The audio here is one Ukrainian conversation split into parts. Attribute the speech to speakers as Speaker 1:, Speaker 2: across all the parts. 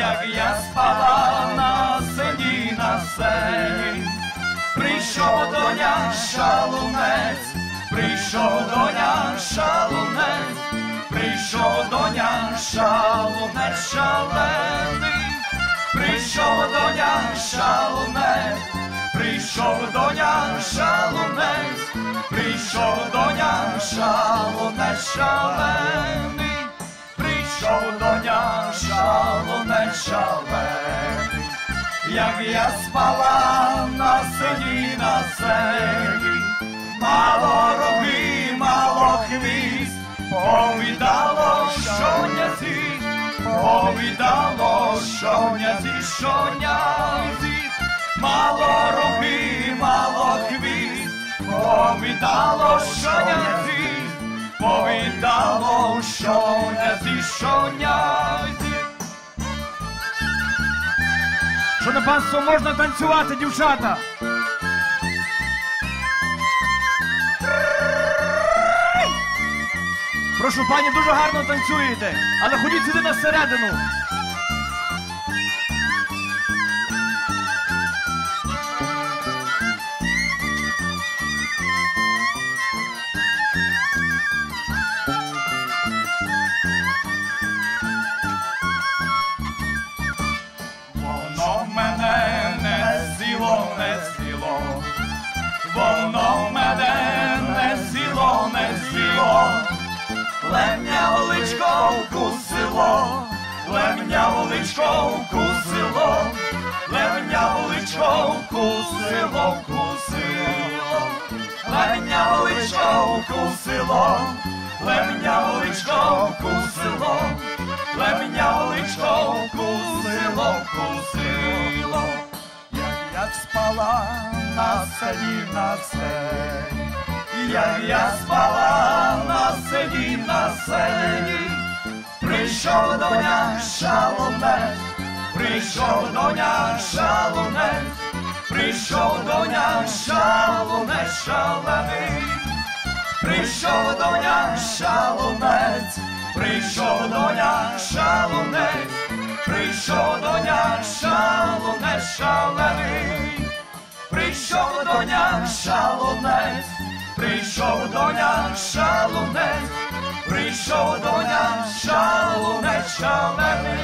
Speaker 1: як я спала на сцені, на сцені, прийшов доня шалунець, прийшов доня шалунець, прийшов доня шалунець шалений, прийшов доня шалунець, прийшов доня шалунець, прийшов доня шалунець шалений, доня шалунець шалений, як я спала на сині на сені, мало роги, мало хвіст, повідало, що нязі, повідало, що нязі, мало роги, мало хвіст, повідало, що нязі, повідало, що нязі, що
Speaker 2: на панство, можна танцювати, дівчата? Прошу, пані, дуже гарно танцюєте, але ходіть сюди на середину.
Speaker 1: Сіло, не сіло, лемня личко вкусило, лемня личко вкусило, лемня личко вкусило, вкусило, лемня личко вкусило, лемня личко вкусило. Лемня личко вкусило, вкусило, як я спала на селі, на селі, як я спала на селі, на селі, прийшов доня шалунець, прийшов доня шалунець, прийшов доня шалунець шалений, прийшов доня шалунець. Прийшов доня шалунець, прийшов доня шалунець шалений, прийшов доня шалунець, прийшов доня шалунець, прийшов доня шалунець шалений.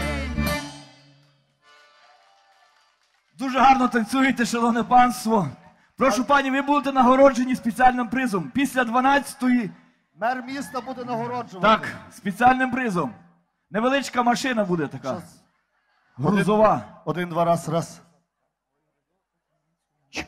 Speaker 2: Дуже гарно танцюєте, шановне панство. Прошу, пані, ви будете нагороджені спеціальним призом. Після 12-ї,
Speaker 3: Мер міста буде нагороджувати.
Speaker 2: так, спеціальним призом. Невеличка машина буде така.
Speaker 3: Щас.
Speaker 2: Грузова.
Speaker 3: Один-два раз, раз.
Speaker 1: Гей,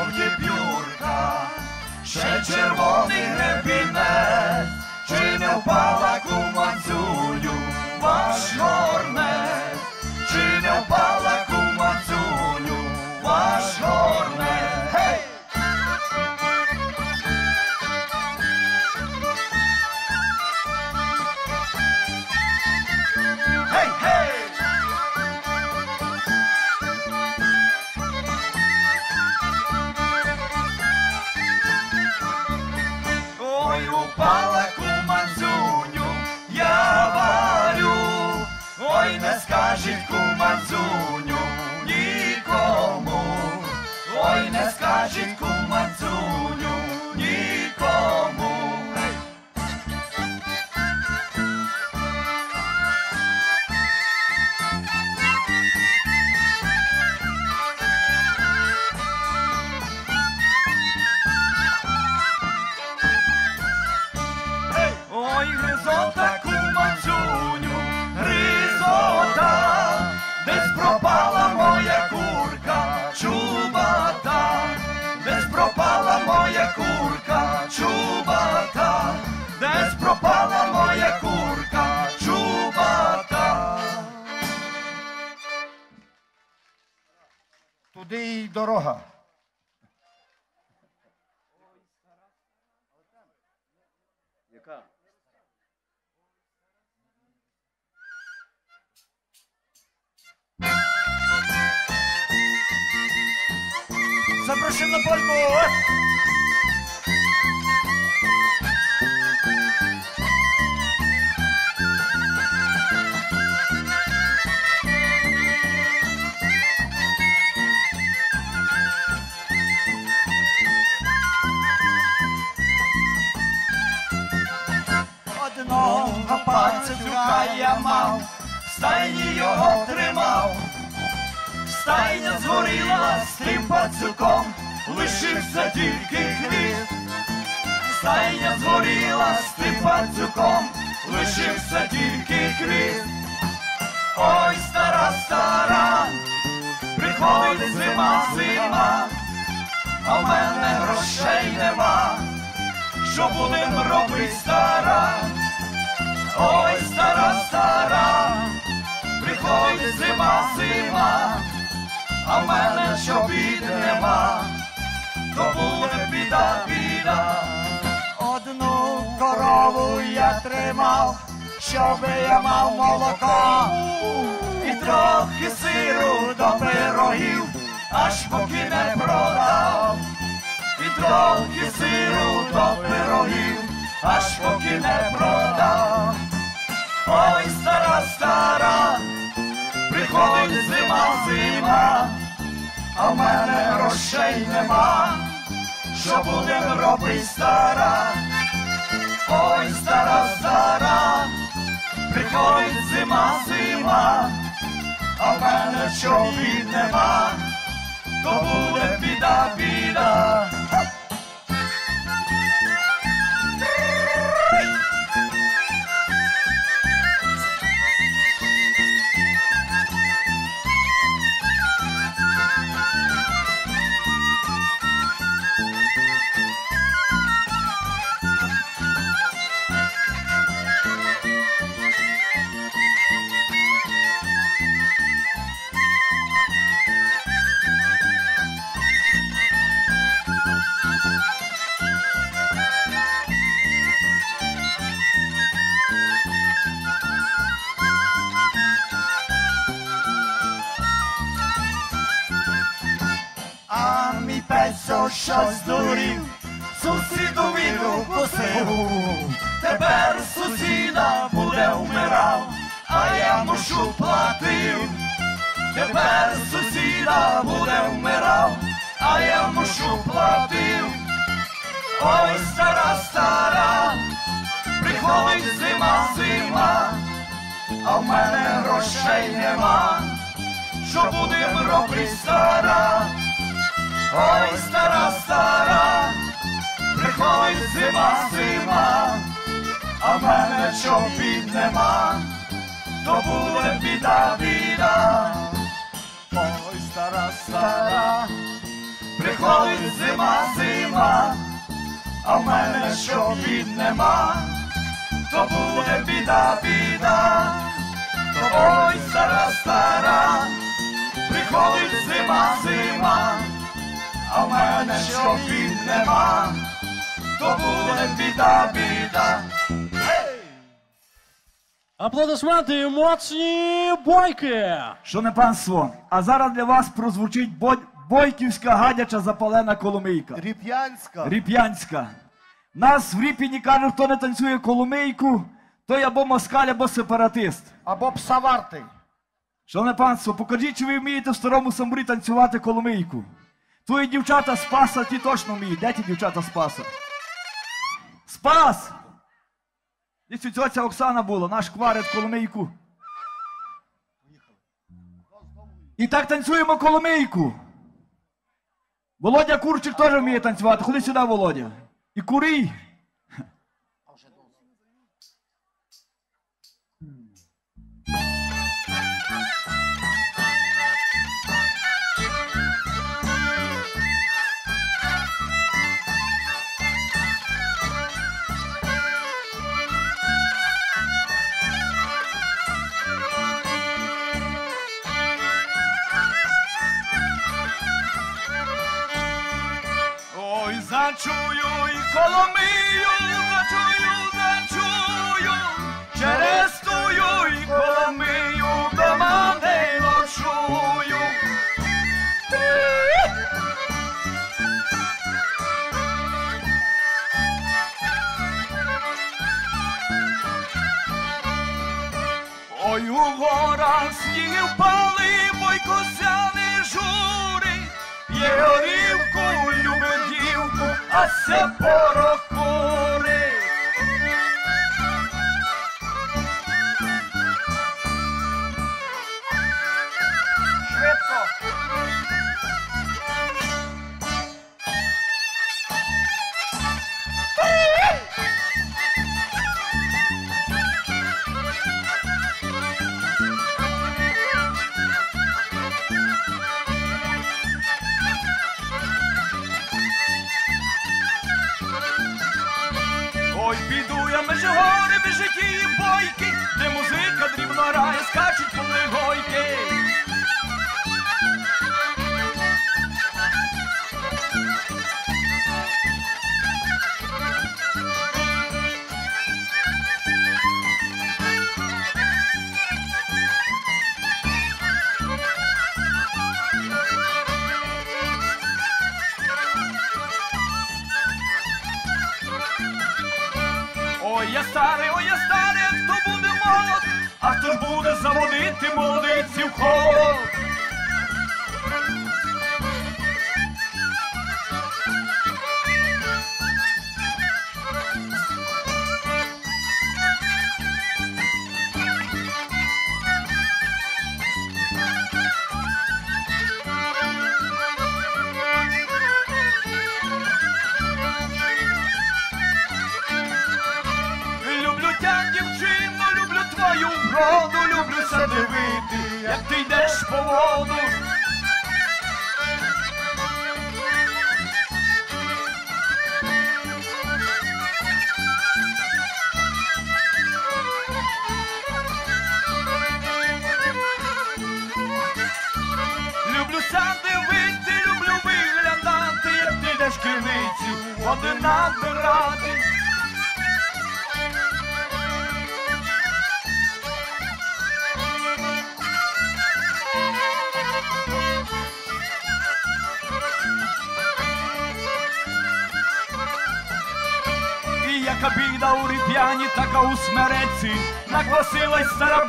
Speaker 1: жовті п'юрка, ще червоний гребінець, чи не впала кумацюлю ваш горне, чи не впала куманцюню, куманцюню нікому, ой, не скажіть куманцюню чубата, десь пропала моя курка, чубата.
Speaker 3: Туди й дорога.
Speaker 1: На польку. Е! Пацюка я мав, стайні його тримав. Стайня згоріла з тим пацюком, лишився тільки хвіст. Стайня згоріла з тим пацюком, лишився тільки хвіст. Ой, стара, стара, приходить зима, зима, а в мене грошей нема. Що будем робить стара? Ой, стара, стара, приходить зима, зима, а в мене чобіт нема, то буде біда, біда. Одну корову я тримав, щоби я мав молоко, і трохи сиру до пирогів, аж поки не продав, і трохи сиру до пирогів, аж поки не продав. Ой, стара, стара, приходить зима, зима, а в мене грошей нема. Що будем робить стара? Ой, стара, стара, приходить зима, зима, а в мене чобіт нема, то буде біда, біда. Щось здурів, сусіду вітру косив. Тепер сусіда буде вмирав, а я мушу платив. Тепер сусіда буде вмирав, а я мушу платив. Ой, стара, стара, приходить зима, зима, а в мене грошей нема. Що будем робити, стара? Ой, стара, стара, приходить зима, зима, а в мене чобіт нема, то буде біда, біда. Ой, стара, стара, приходить зима, зима, а в мене чобіт нема, то буде біда, біда. Ой, стара, стара, приходить зима, зима, а в мене чобіт нема, то буде біда, біда.
Speaker 4: Аплодисменти, емоції, бойки!
Speaker 2: Шановне панство, а зараз для вас прозвучить бой- бойківська гадяча запалена коломийка.
Speaker 3: Ріп'янська.
Speaker 2: Ріп'янська. Нас в Ріпіні кажуть, хто не танцює коломийку, той або москаль, або сепаратист.
Speaker 3: Або псавартий.
Speaker 2: Шановне панство, покажіть, чи ви вмієте в старому самбурі танцювати коломийку. Твої дівчата Спаса, ті точно вміють. Де ті дівчата Спаса? Спас! Десь у ця Оксана була, наш кварит коломийку. І так танцюємо коломийку. Володя Курчик теж вміє танцювати. Ходи сюди, Володя. І курий.
Speaker 1: Ночую і коломию ночую, ночую, через тую і коломию до мене ночую. Ой, у горах сніг пали, бойко ся не жури, je rivku ljubedivku, a se poroko заводити молодиці в холод.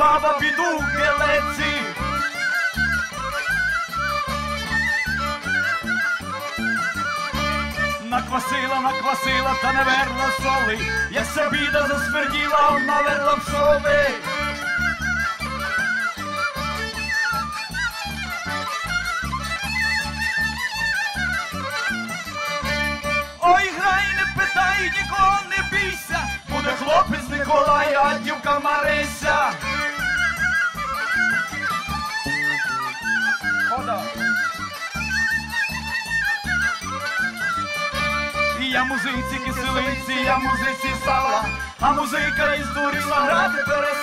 Speaker 1: Баба піду в білеці. Наквасила, наквасила, та не верла соли, як собі біда засмерділа, наверла в Ой,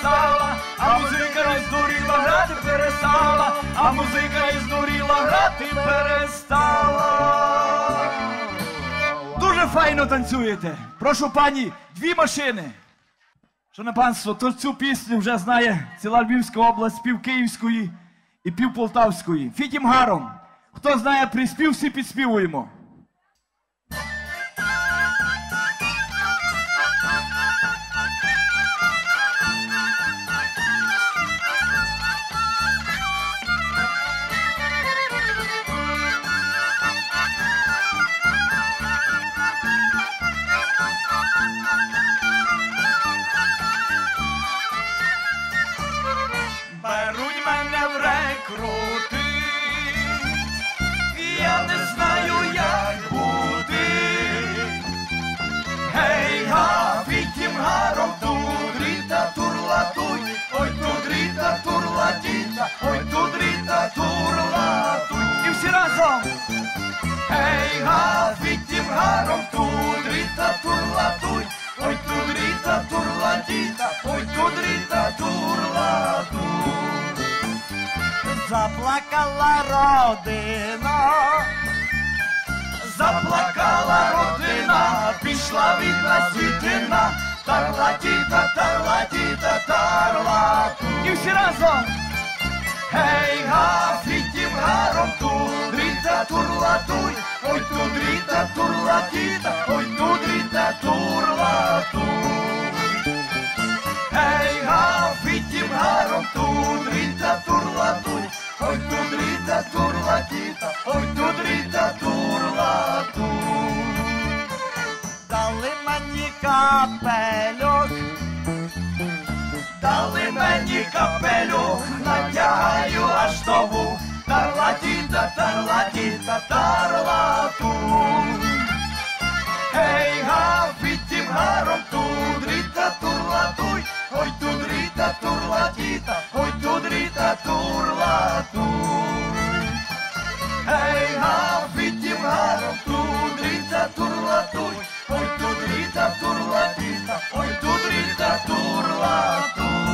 Speaker 1: перестала, а музика із дуріла грати перестала, а музика із дуріла грати перестала. Дуже файно танцюєте. Прошу пані, дві машини. Шановне панство, то цю пісню вже знає ціла Львівська область, пів Київської і пів Полтавської. Фітім гаром. Хто знає приспів, всі підспівуємо. Разом. Гей, га, фітім гаром тудріта турлатуй, ой тудріта турладіта, ой тудріта турлатуй.
Speaker 5: Заплакала родина,
Speaker 1: заплакала родина, пішла від нас світина, тарлатіта, тарлатіта, тарлату.
Speaker 2: І всі разом.
Speaker 1: Гей, га, фітім гаром тудріта турлатуй, ой тудріта турлатіта, ой тудріта турлатуй. Гей, га, фітім гаром тудріта турлатуй, ой тудріта турлатіта, ой тудріта турлатуй. Дали мені капельок, Дали мені капелюх, натягаю аж до Tarlatita, tarlatita, tarlatu. Hei ha, vitim harom tudrita, turlatuj, oj tudrita, turlatita, oj tudrita, turlatuj. Hei ha, vitim harom tudrita, turlatuj, oj tudrita, turlatita, oj tudrita, turlatuj.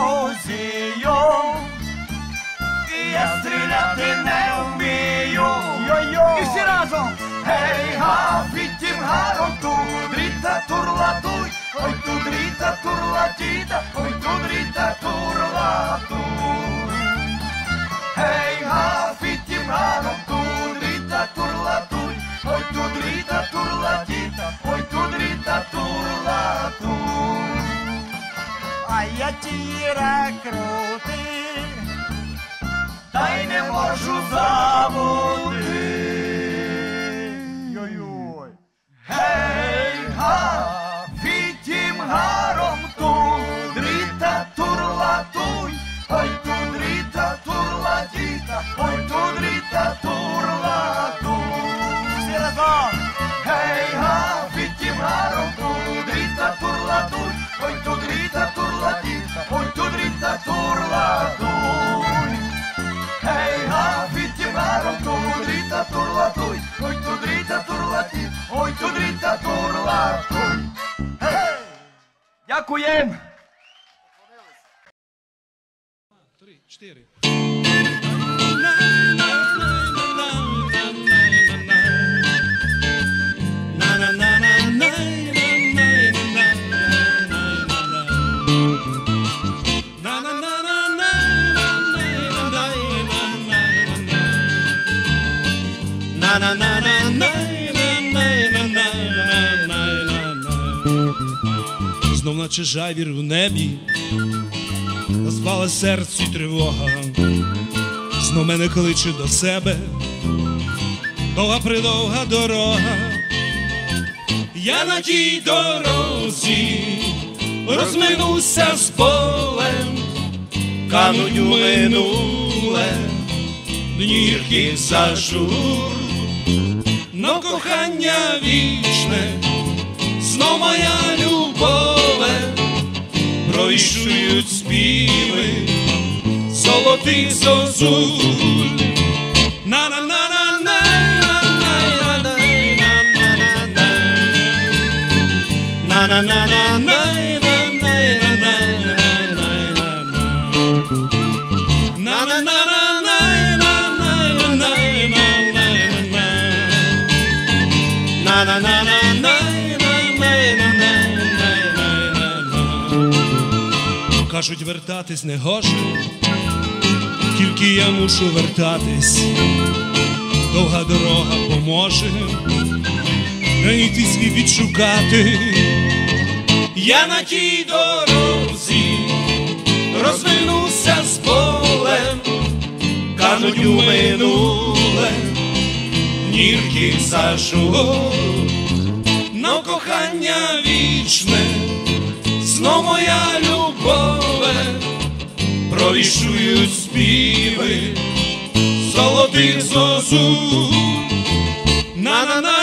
Speaker 1: museum Y estrella tiene un bio yo, yo. I si
Speaker 2: razom Hej ha,
Speaker 1: vidim harom tu. Drita turlatuj oi tu drita turlatita oi tu drita turlatuj Hei, ha, vidim harom tu drita turlatuj oi tu drita turlatita oi tu drita turlatuj я тіра крутий, та й не можу забути. Йой-йой. Гей, га, фітім гаром тудріта, турлатуй, ой тудріта, турлатіта, ой тудріта, турлатуй. Всі разом. Гей, га, фітім гаром тудріта, турлатуй, ой latin und du drittator ha tu drittator la tui, oi tu drittator latin, oi tu drittator la. Hej!
Speaker 2: Ďakujem! Tri, čtyři.
Speaker 6: Знов наче жавір в небі, назвала серцю тривога, знов мене кличе до себе, довга придовга дорога, я на тій дорозі розминуся з полем, кануть минуле, днірки зажур, но кохання вічне знов моя любове, пройшують співи золотих зозуль. на на на Кажуть, вертатись не гоже, тільки я мушу вертатись, довга дорога поможе, знайти свій відшукати. Я на тій дорозі розвернуся з полем, кануть у минуле, нірки зажу, но кохання вічне, знов моя любове, вирішують співи золотих зозу. На-на-на.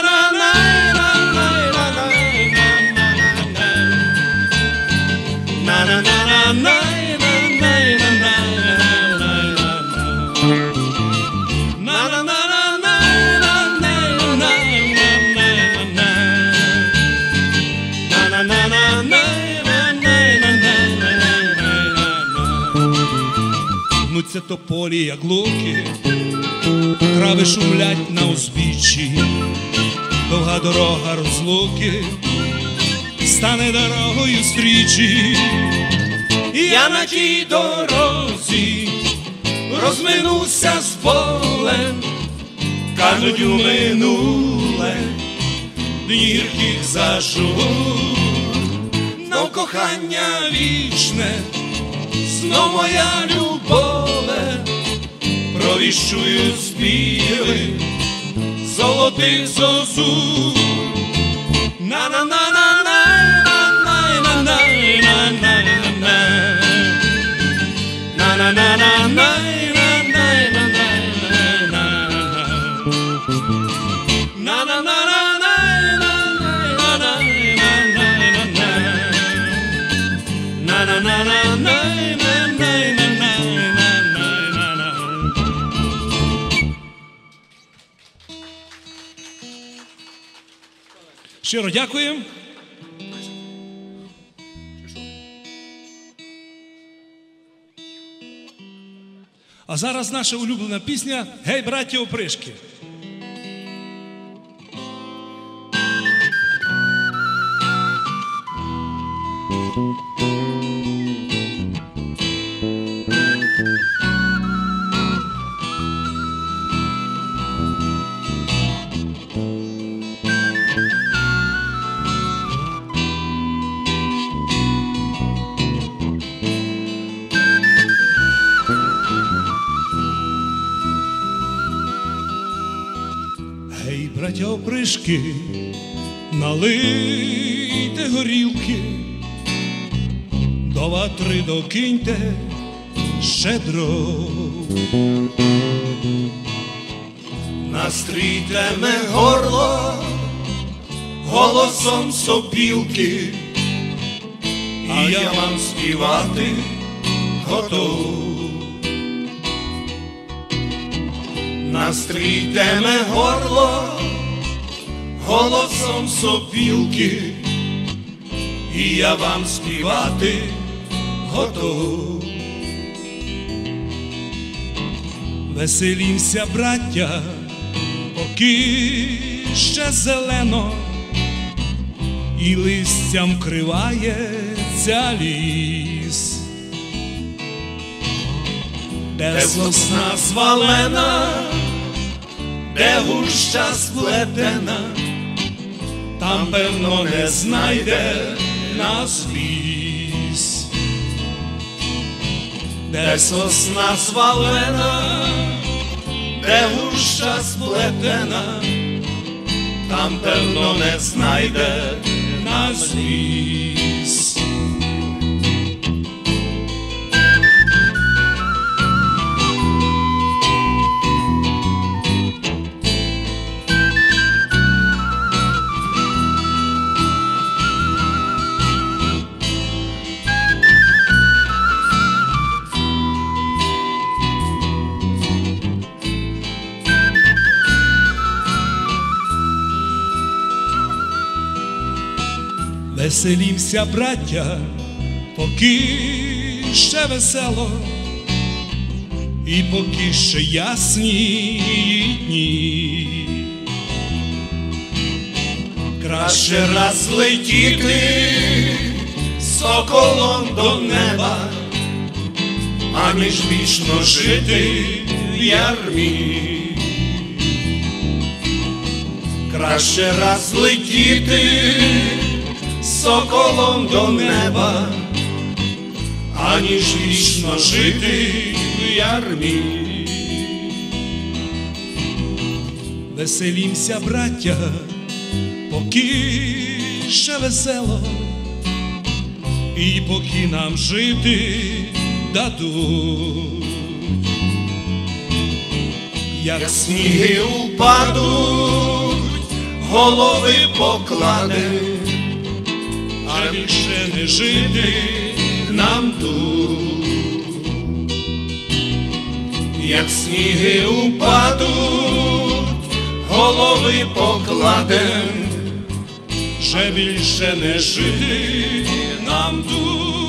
Speaker 6: Гнуться тополі, як луки, трави шумлять на узбіччі, довга дорога розлуки, стане дорогою стрічі. Я на тій дорозі розминуся з полем, кажуть у минуле, гірких заживу, но кохання вічне, знов моя любове, провіщую співи золотих зозу. на на на на на на на на на на на на на на на на Щиро дякуємо. А зараз наша улюблена пісня Гей, браті опришки. Опришки, налийте горілки, до ватри докиньте щедро. Настрійте ме горло голосом сопілки, і я вам співати готов. Настрійте ме горло голосом сопілки, і я вам співати готов. Веселімся, браття, поки ще зелено, і листям кривається ліс. Де сосна свалена, де гуща сплетена, tam pevno ne znajde nas vis. De so s nas valena, de uša spletena, tam pevno ne znajde nas vis. Веселімся, браття, поки ще весело, і поки ще ясні дні. Краще раз летіти соколом до неба, аніж вічно жити в ярмі. Краще раз летіти соколом до неба, аніж вічно жити в ярмі. Веселімся, браття, поки ще весело, і поки нам жити дадуть.
Speaker 4: як сніги упадуть, голови покладе, а більше не жити нам тут. Як сніги упадуть, голови покладем, вже більше не жити нам тут.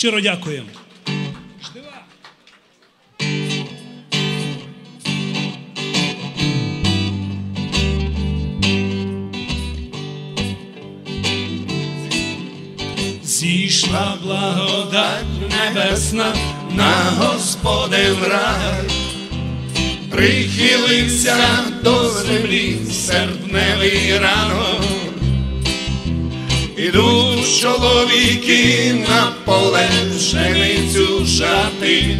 Speaker 4: Щиро дякуємо. Зійшла благодать небесна на Господен рай, прихилився до землі серпневий ранок. Ідуть чоловіки на поле пшеницю жати,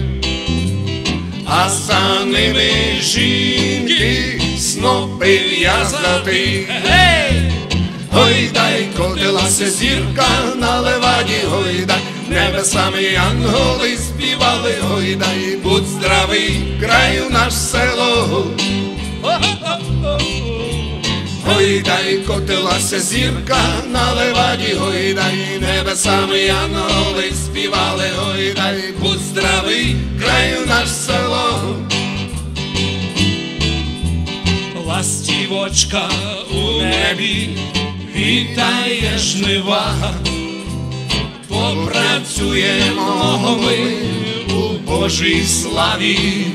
Speaker 4: а за ними жінки снопи в'язати. Гойдай, котилася зірка на леваді, гойдай, небесами янголи співали, гойдай, будь здравий, краю наш село. Гойдай, котилася зірка на леваді, гойдай, небесами янголи співали, гойдай, будь здравий, краю наш село. Ластівочка у небі вітає жнива, попрацюємо ми у Божій славі.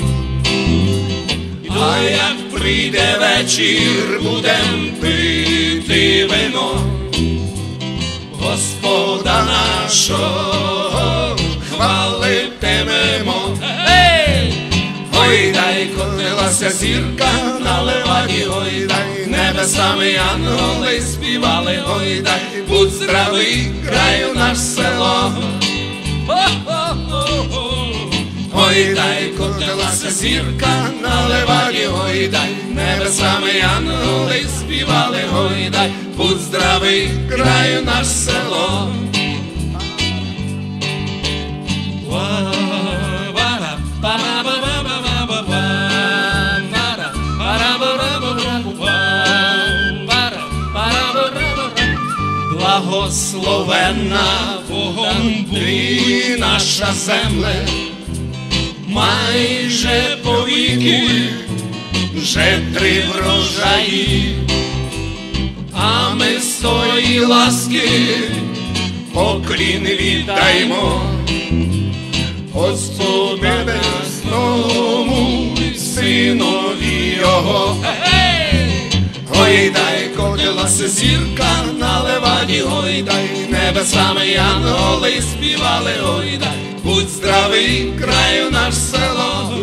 Speaker 4: А як прийде вечір, будем пити вино, Господа нашого хвалитимемо. Ей! Гойдай, котилася зірка на леваді, гойдай, небесами янголи співали, гойдай, будь здравий, краю наш село. Гойдай, котилася зірка на леваді, гойдай, небесами янголи співали, гойдай, будь здравий, краю наш село. Благословенна Богом ти наша земле, майже повіки вже три врожаї, а ми з тої ласки поклін віддаймо. Господи небесному синові його. Гойдай, котилася зірка на леваді, гойдай, небесами янголи співали, гойдай, будь здравий, краю наш село.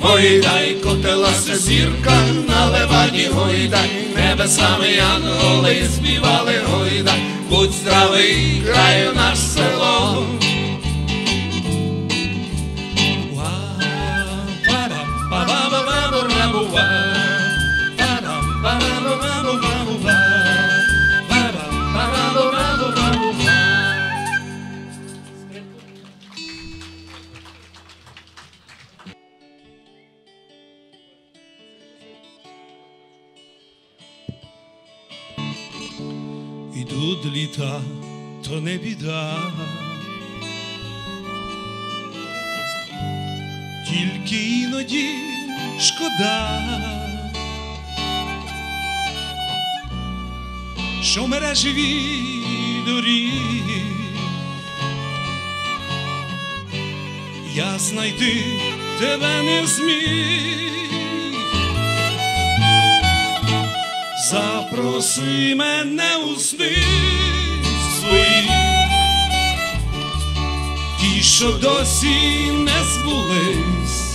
Speaker 4: Гойдай, котилася зірка на леваді, гойдай, небесами янголи співали, гойдай, будь здравий, краю наш село. Ідуть літа, то не біда. Тільки іноді шкода, що мережеві доріг я знайти тебе не зміг. Запроси мене у сни свої, ті,
Speaker 6: що досі не збулись.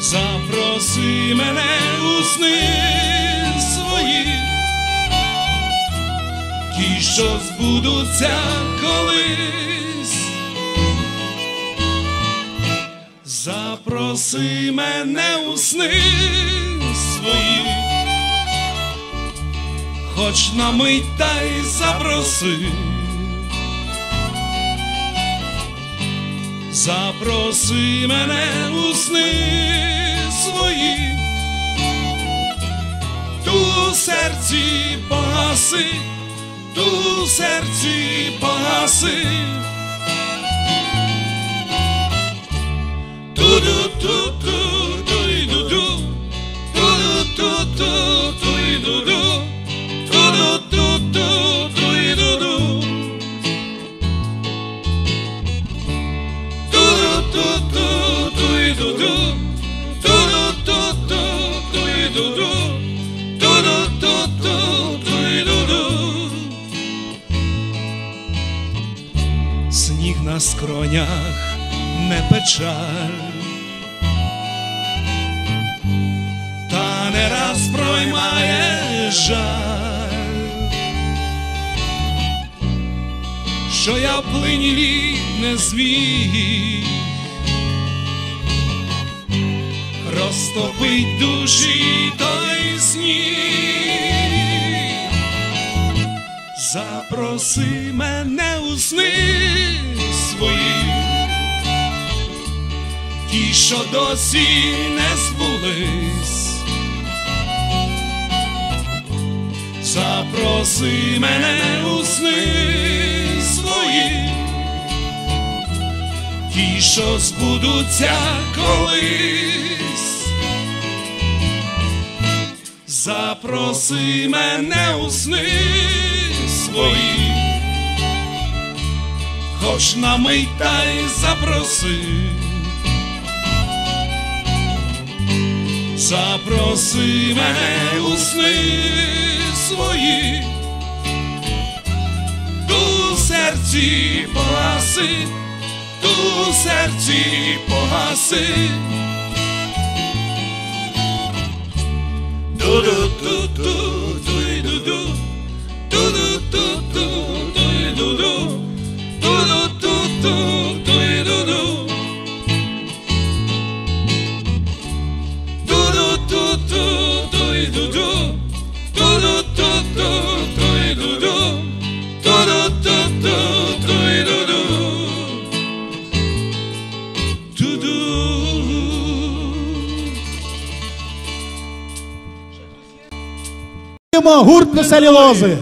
Speaker 6: Запроси мене у сни свої, ті, що збудуться колись. Запроси мене у сни свої, хоч на мить та й запроси. Запроси мене у сни свої, ту серці погаси, ту серці погаси. Скронях не печаль, та не раз проймає жаль, що я в плині не зміг розтопить душі той сніг. Запроси мене у сни свої, ті, що досі не збулись. Запроси мене у сни свої, ті, що збудуться колись. Запроси мене у сни свої, хоч на мить та й запроси. Запроси мене у сни свої, ту серці погаси, ту серці погаси. Ду-ду-ду-ду,
Speaker 4: Гурт веселі лози.
Speaker 6: Ой,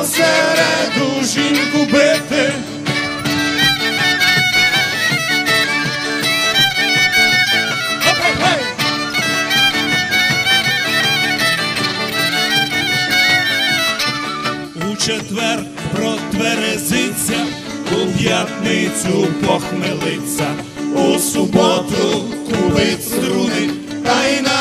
Speaker 6: а середу жінку бити. У четвер протверезиться, у п'ятницю похмелиться, у суботу купить струни, та й на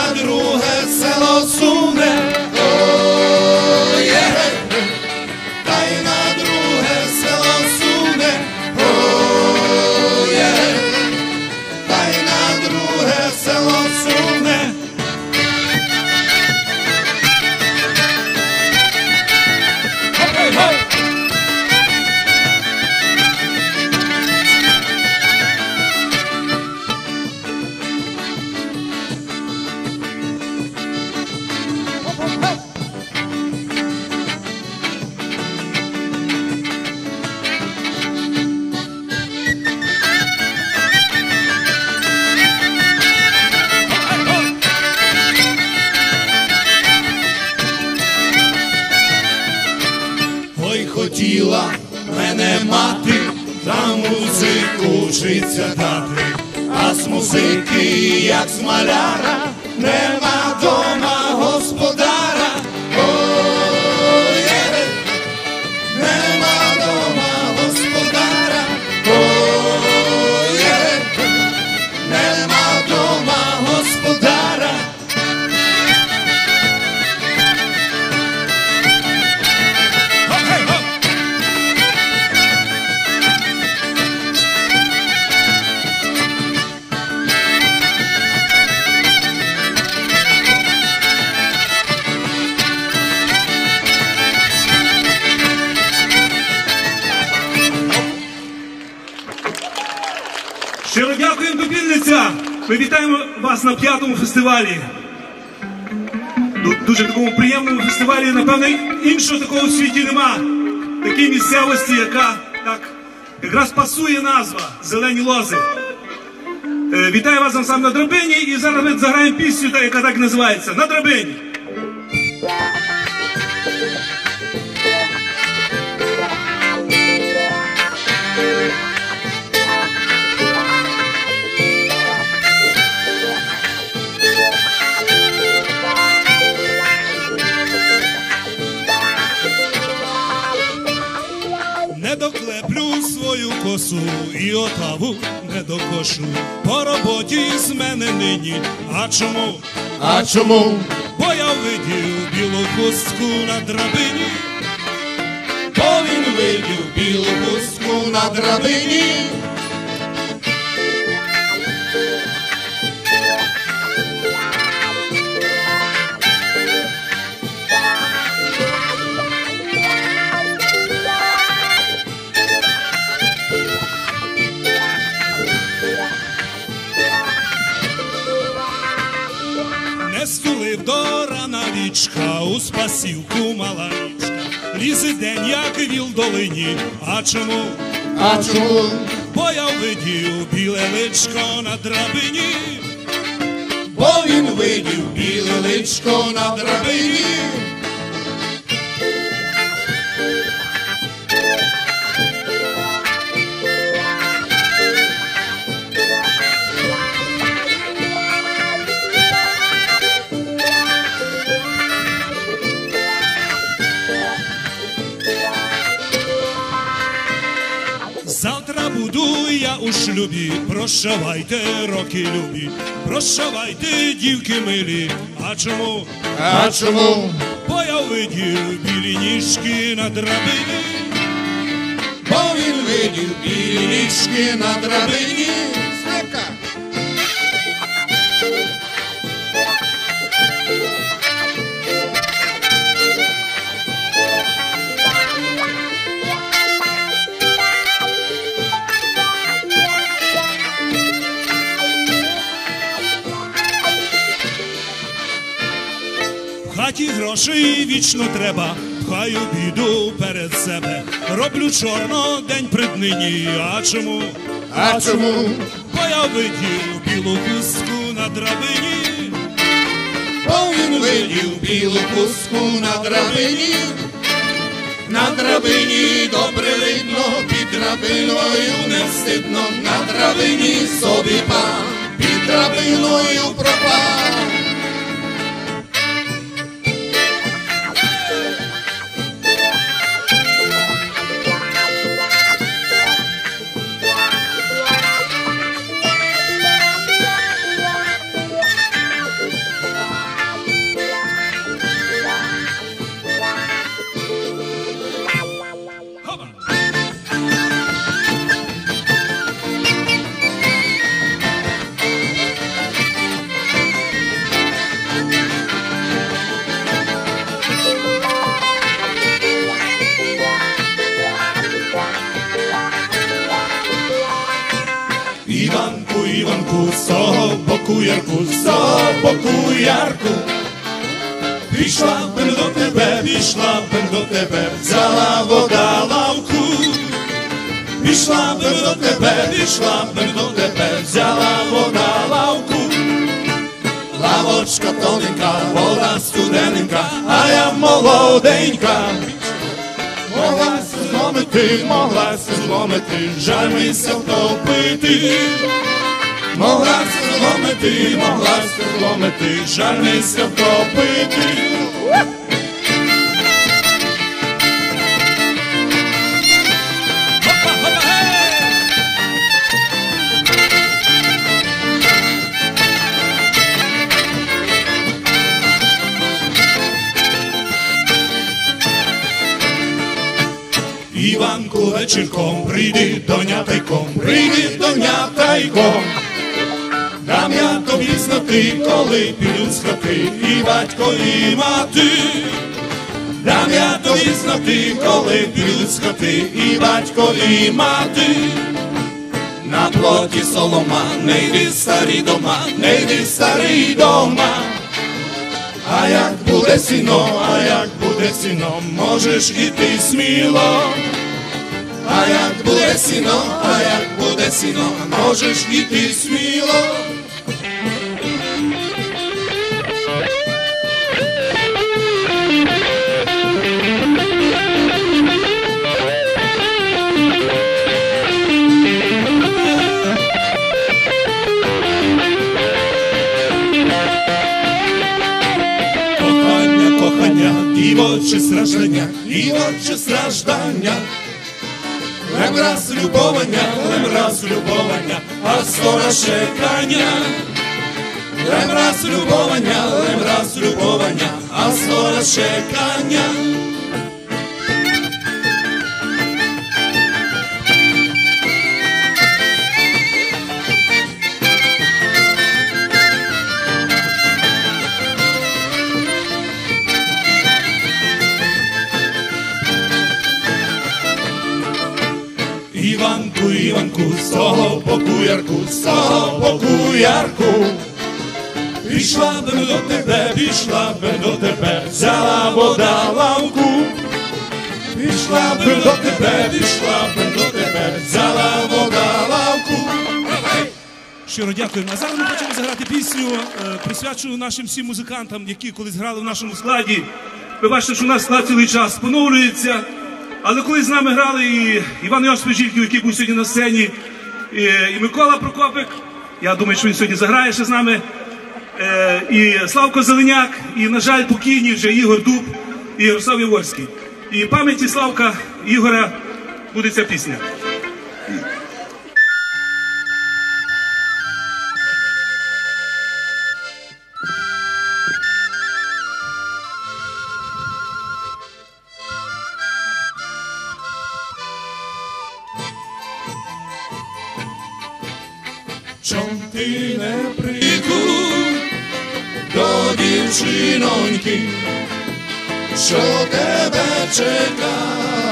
Speaker 7: Сам на драбині і зараз ми заграємо пісню, яка так називається На драбині.
Speaker 6: Не. По роботі з мене нині. А чому?
Speaker 4: А чому?
Speaker 6: Бо я видів білу хустку на драбині.
Speaker 4: Бо він видів білу хустку на драбині.
Speaker 6: До рана річка, у спасівку мала річка. Лізе день, як віл долині. А чому?
Speaker 4: А чому?
Speaker 6: Бо я видів біле личко на драбині.
Speaker 4: Бо він видів біле личко на драбині.
Speaker 6: У шлюбі, прощавайте, роки любі, прощавайте, дівки милі. А чому?
Speaker 4: А чому?
Speaker 6: Бо я видів білі ніжки на драбині.
Speaker 4: Бо він видів білі ніжки на драбині.
Speaker 6: В грошей вічно треба, пхаю біду перед себе. Роблю чорно день пред нині. А чому?
Speaker 4: А чому?
Speaker 6: Бо я видів білу хустку на драбині.
Speaker 4: Бо він видів білу хустку на драбині. На драбині добре видно, під драбиною не встидно, на драбині собі пан, під драбиною пропав.
Speaker 6: Ivanku, Ivanku, z toho boku jarku, z toho boku jarku. Vyšlapem do tebe, vyšlapem do tebe, vzala voda lavku. Vyšlapem do tebe, vyšlapem do tebe, vzala voda lavku. Lavočka tolinka, voda studenka,
Speaker 4: a ja molodenka. Студененька, могла зломити, жаль втопити. могла зломити, могла зломити, жаль втопити. Іванку вечірком, прийди до нятайком, прийди до нятайком. Дам я тобі знати, коли підуть з хати, і батько, і мати. Дам я тобі коли підуть з хати, і батько, і мати. На плоті солома, не йди старі дома, не йди старий дома. А як буде сіно, а як буде сіно, можеш іти сміло. a jak bude sino, a jak bude sino, možeš i ti smilo. Kochania, kochania, i oczy strażenia, i. раз любовання, лем раз любовання, а скоро чекання. Лем раз любовання, лем раз любовання, а скоро чекання. Іванку, Іванку, з того боку з того боку. Пішла би до тебе, пішла би до тебе, взяла вода лавку. Пішла би до тебе, пішла би до тебе, взяла вода лавку.
Speaker 6: Щиро дякуємо. А зараз ми хочемо заграти пісню, е, присвячену нашим всім музикантам, які колись грали в нашому складі. Ви бачите, що у нас склад цілий час поновлюється. Але коли з нами грали і Іван Йосипович Жільків, який був сьогодні на сцені, і, і Микола Прокопик, я думаю, що він сьогодні заграє ще з нами. Е, і Славко Зеленяк, і, на жаль, покійні вже Ігор Дуб і Ярослав Єворський. І пам'яті Славка Ігоря буде ця пісня.
Speaker 4: Що тебе чекала?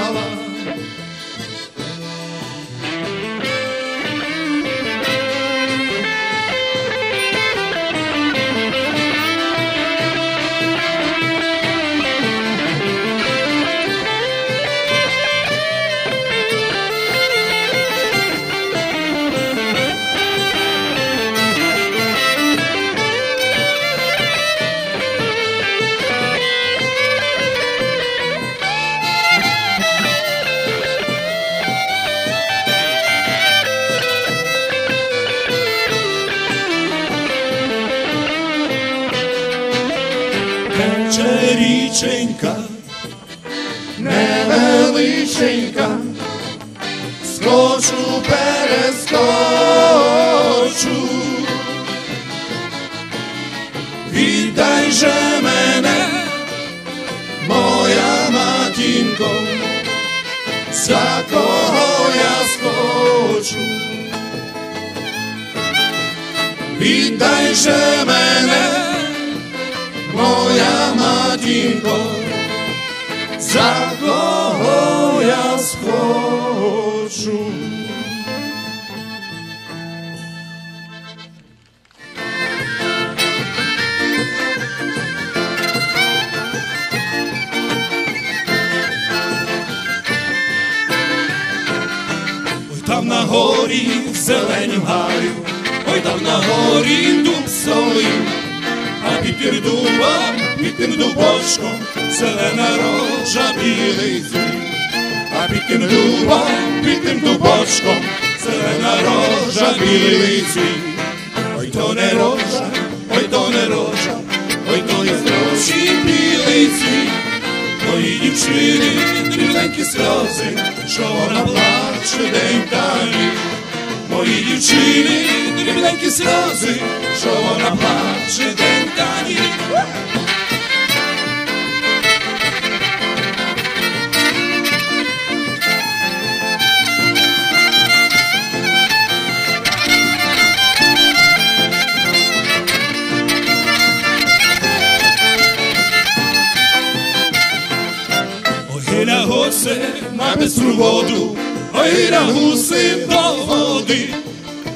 Speaker 4: Воду, гуси до води.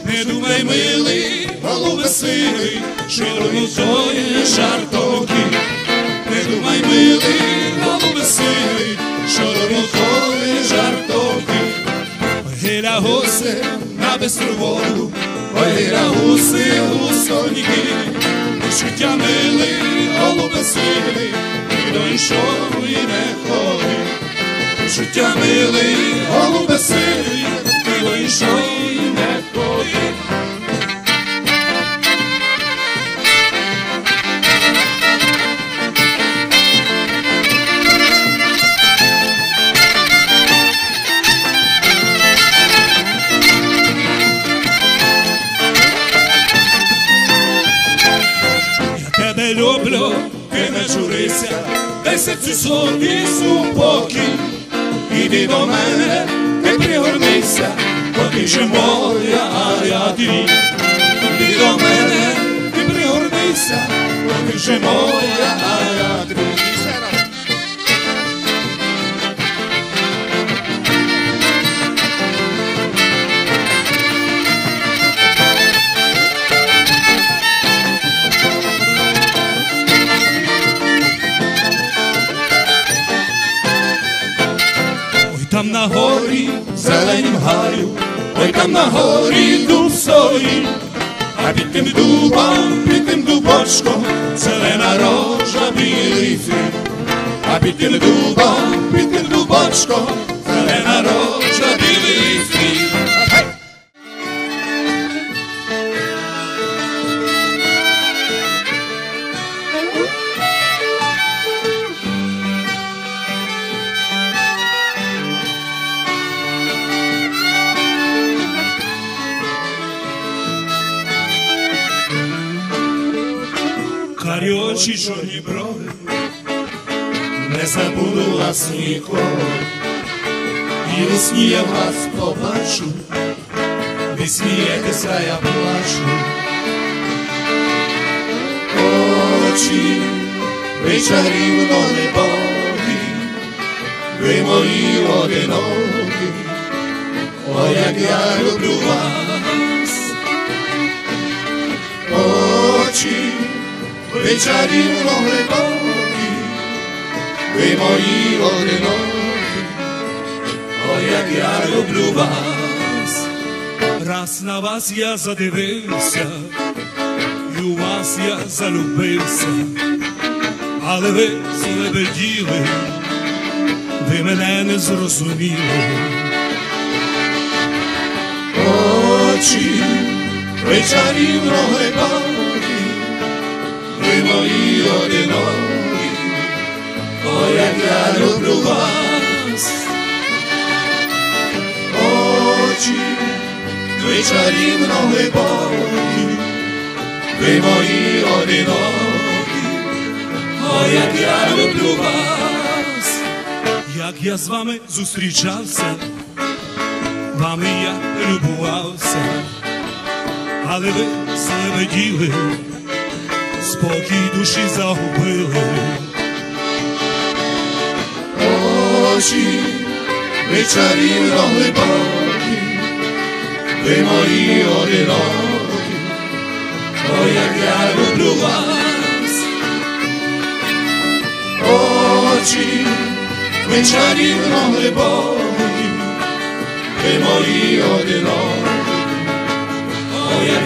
Speaker 4: Не думай, милий, голубе сивий, що тої жартовки. Не думай, милий, голубе сивий, що тої жартовки. На гуси на бистру воду, на гуси гусоньки. Життя милий, голубе сивий, до іншого і не ходи. Життя милий, голубе і до іншого і не тебе люблю, ти не журися, дай серцю собі супокій. Іди до мене, ти пригорнися, бо ти же моя, а я твій. Іди до мене, ти пригорнися, бо ти же моя, а я на горі зеленім гаю, ой, там на горі дуб стоїть, а під тим дубом, під тим дубочком, зелена рожа, білий цвіт. А під тим дубом, під тим дубочком, зелена рожа, білий ніколи. І у я вас побачу, ви смієтеся, я плачу. Очі, ви чарівно небогі, ви мої одинокі, о, як я люблю вас. Очі, ви чарівно глибокі, ви мої одинокі, о, як я люблю вас. Раз на вас я задивився, і у вас я залюбився, але ви злебеділи, ви мене не зрозуміли. Очі, ви чарівно глибокі, ви мої одинокі, о, як я люблю вас. Очі, ви чарівно глибокі, ви мої одинокі, о, як я люблю вас. Як я з вами зустрічався, вами я любувався, але ви слебеділи, спокій душі загубили. Очі, ви чарівно глибокі, ви мої одинокі, о, як я люблю вас. Очі, ви чарівно глибокі, ви мої одинокі, о, як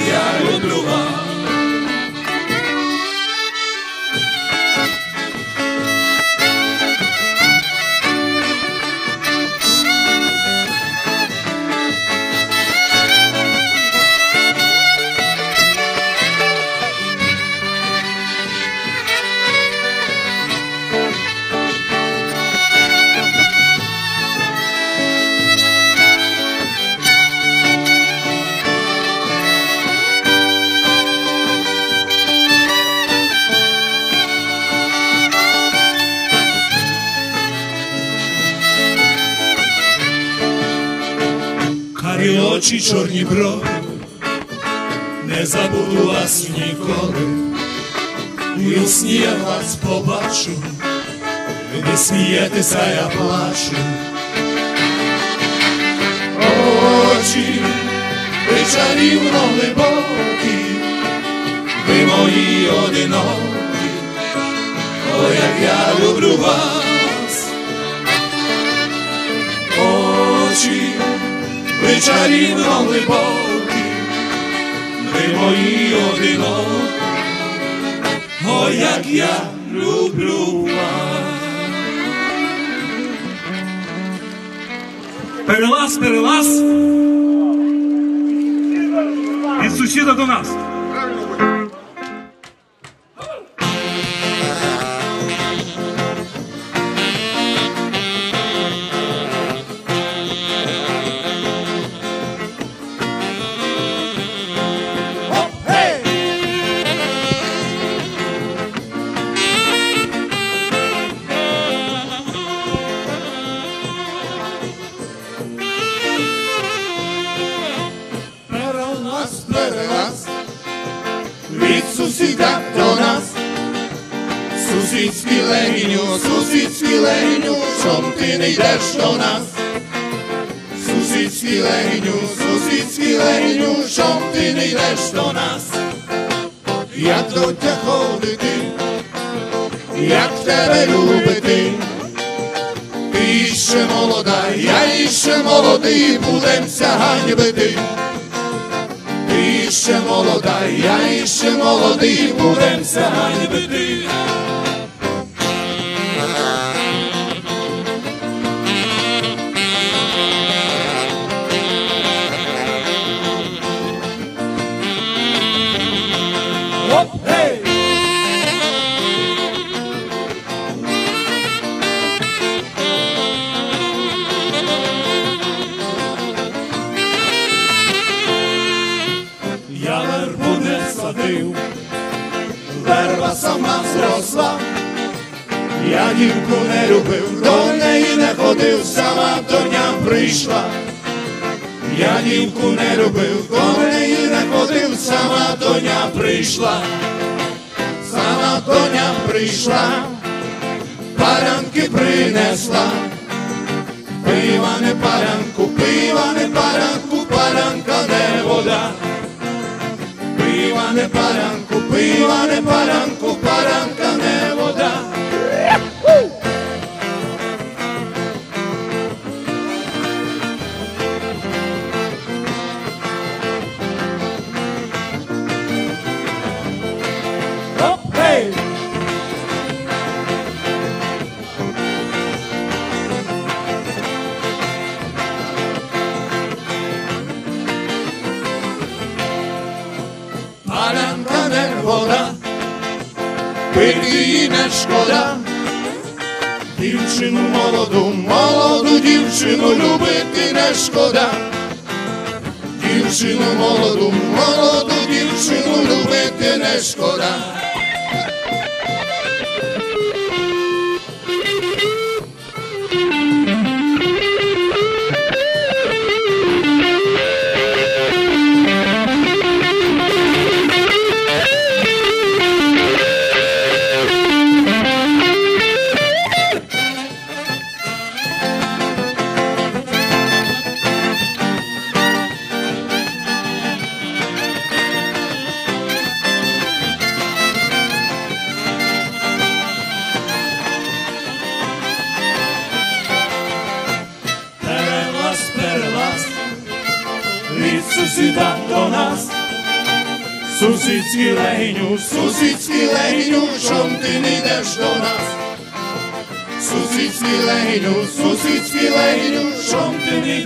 Speaker 6: очі чорні брови, не забуду вас ніколи, і у сні я вас побачу, не смієтеся, я плачу. Очі, ви чарівно глибокі, ви мої одинокі, о, як я люблю вас. Очі, ви чарівно глибокі, ви мої одинокі, о, як я люблю вас.
Speaker 4: Перелаз, перелаз від сусіда до нас.
Speaker 6: escorar. lejnu, susitski lejnu, šom
Speaker 4: ti ni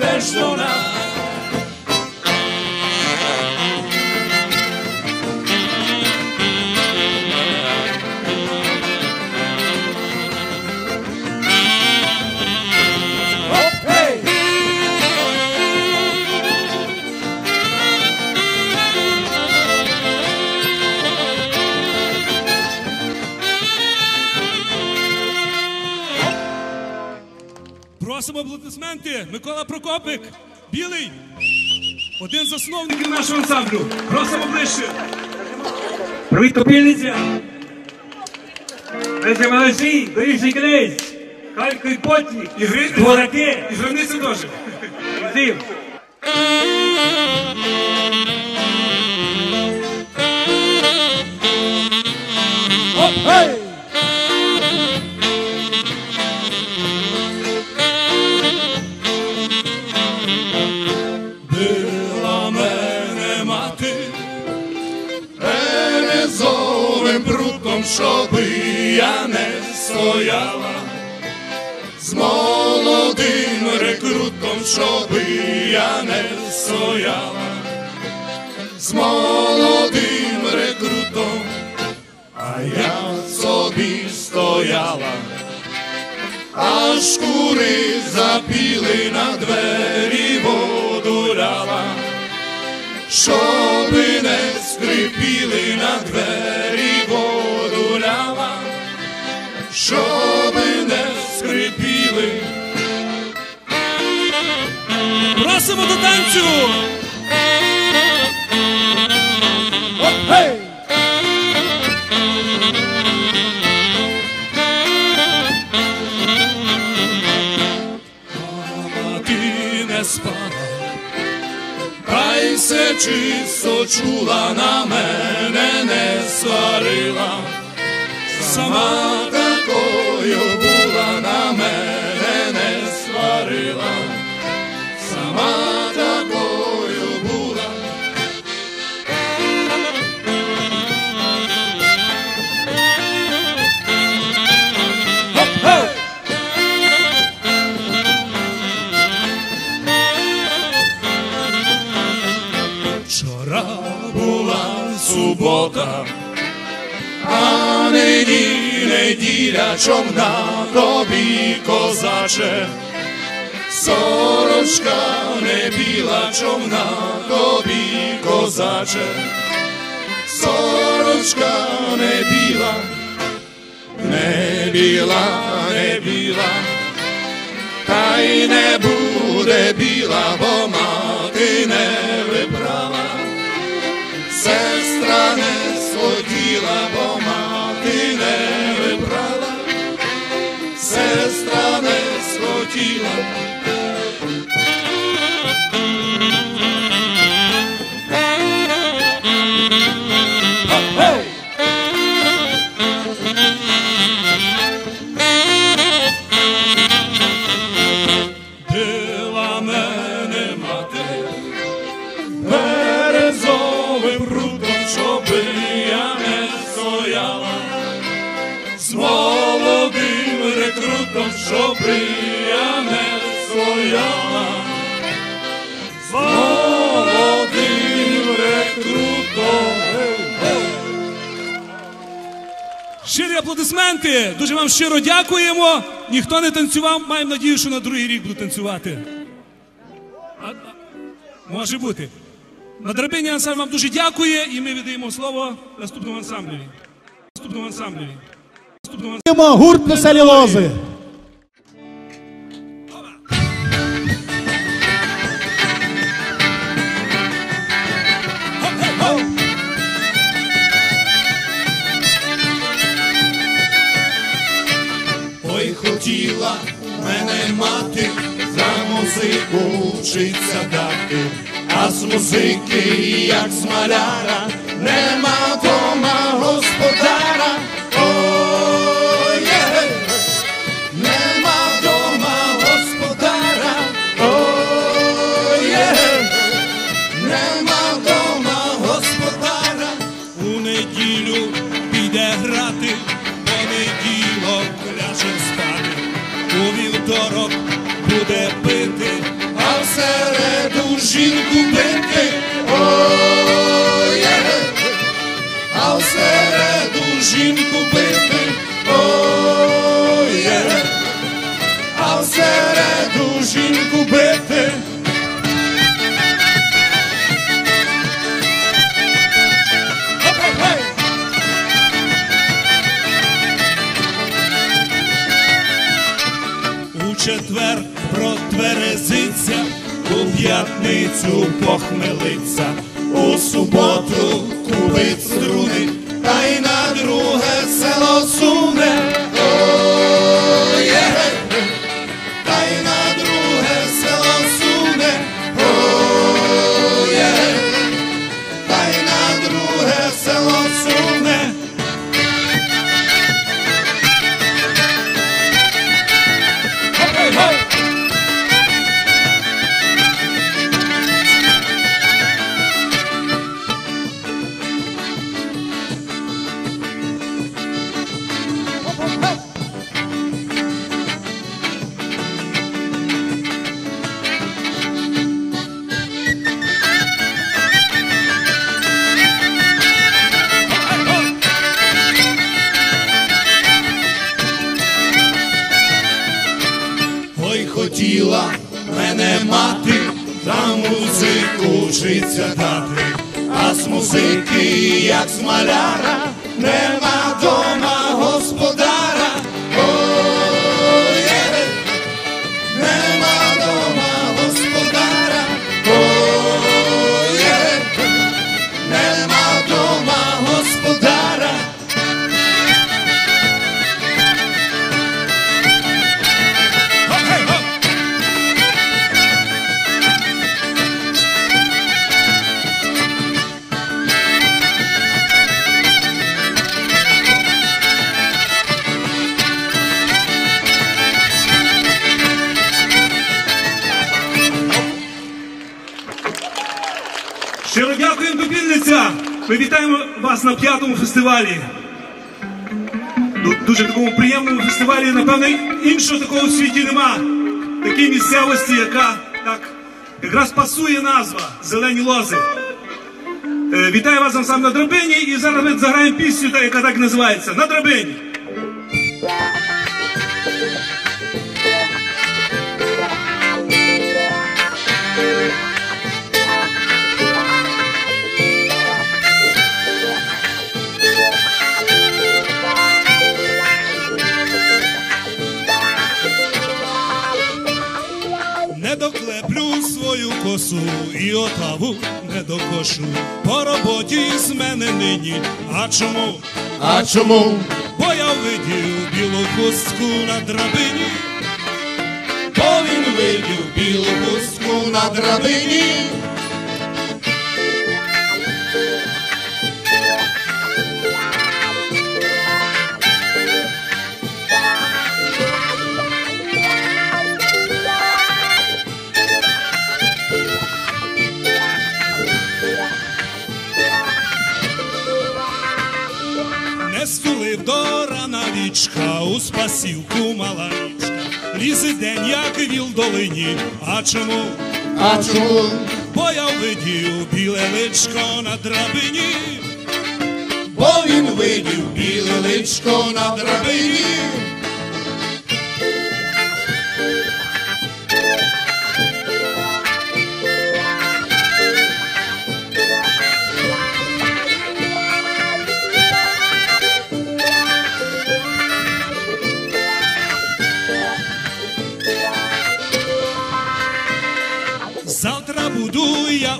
Speaker 4: Микола Прокопик, білий,
Speaker 8: один з основників нашого ансамблю. Просимо ближче. Привіт, копільниця. Дайте малаші, доріжі крейсь, калько і потні, і гри, двораки, і гривниці теж. Всім.
Speaker 4: Щоби я не стояла, з молодим рекрутом, щоби я не стояла, з молодим рекрутом, а я собі стояла. Аж кури запіли на двері водуляла, щоби не скрипіли на двері щоби не скрипіли.
Speaker 8: Просимо до танцю!
Speaker 4: Мати не спала, хай все чисто чула, на мене не сварила, сама toka A ne dire diračom na dobi kozače Soročka ne bilačom na dobi kozače Soročka ne bila, ne bila, ne bila. Taj ne bude bila, bo mati ne Сестра не схотіла, бо мати не вибрала, сестра не схотіла. Рекрутом, щоби я не стояла, з молодим рекрутом.
Speaker 8: Щирі аплодисменти! Дуже вам щиро дякуємо. Ніхто не танцював, маємо надію, що на другий рік будуть танцювати. А- а- може бути. На драбині ансамбль вам дуже дякує, і ми віддаємо слово наступному ансамблю. Наступному ансамблю. Наступному ансамблю.
Speaker 9: Гурт веселі лози.
Speaker 4: Мати, за музику вчиться дати, а з музики, як з маляра, нема дома господаря.
Speaker 8: П'ятницю
Speaker 6: похмелиться, у суботу купить
Speaker 10: Вас сам на драбині, і зараз ми заграємо пісню, яка так називається На драбині.
Speaker 6: Косу і отаву не докошу. По роботі з мене нині. А чому?
Speaker 4: А чому?
Speaker 6: Бо я видів білу хустку на драбині.
Speaker 4: Бо він видів білу хустку на драбині.
Speaker 6: До рана річка, у спасівку мала річка. Лізе день, як віл долині. А чому?
Speaker 4: А чому?
Speaker 6: Бо я видів біле личко на драбині.
Speaker 4: Бо він видів біле личко на драбині.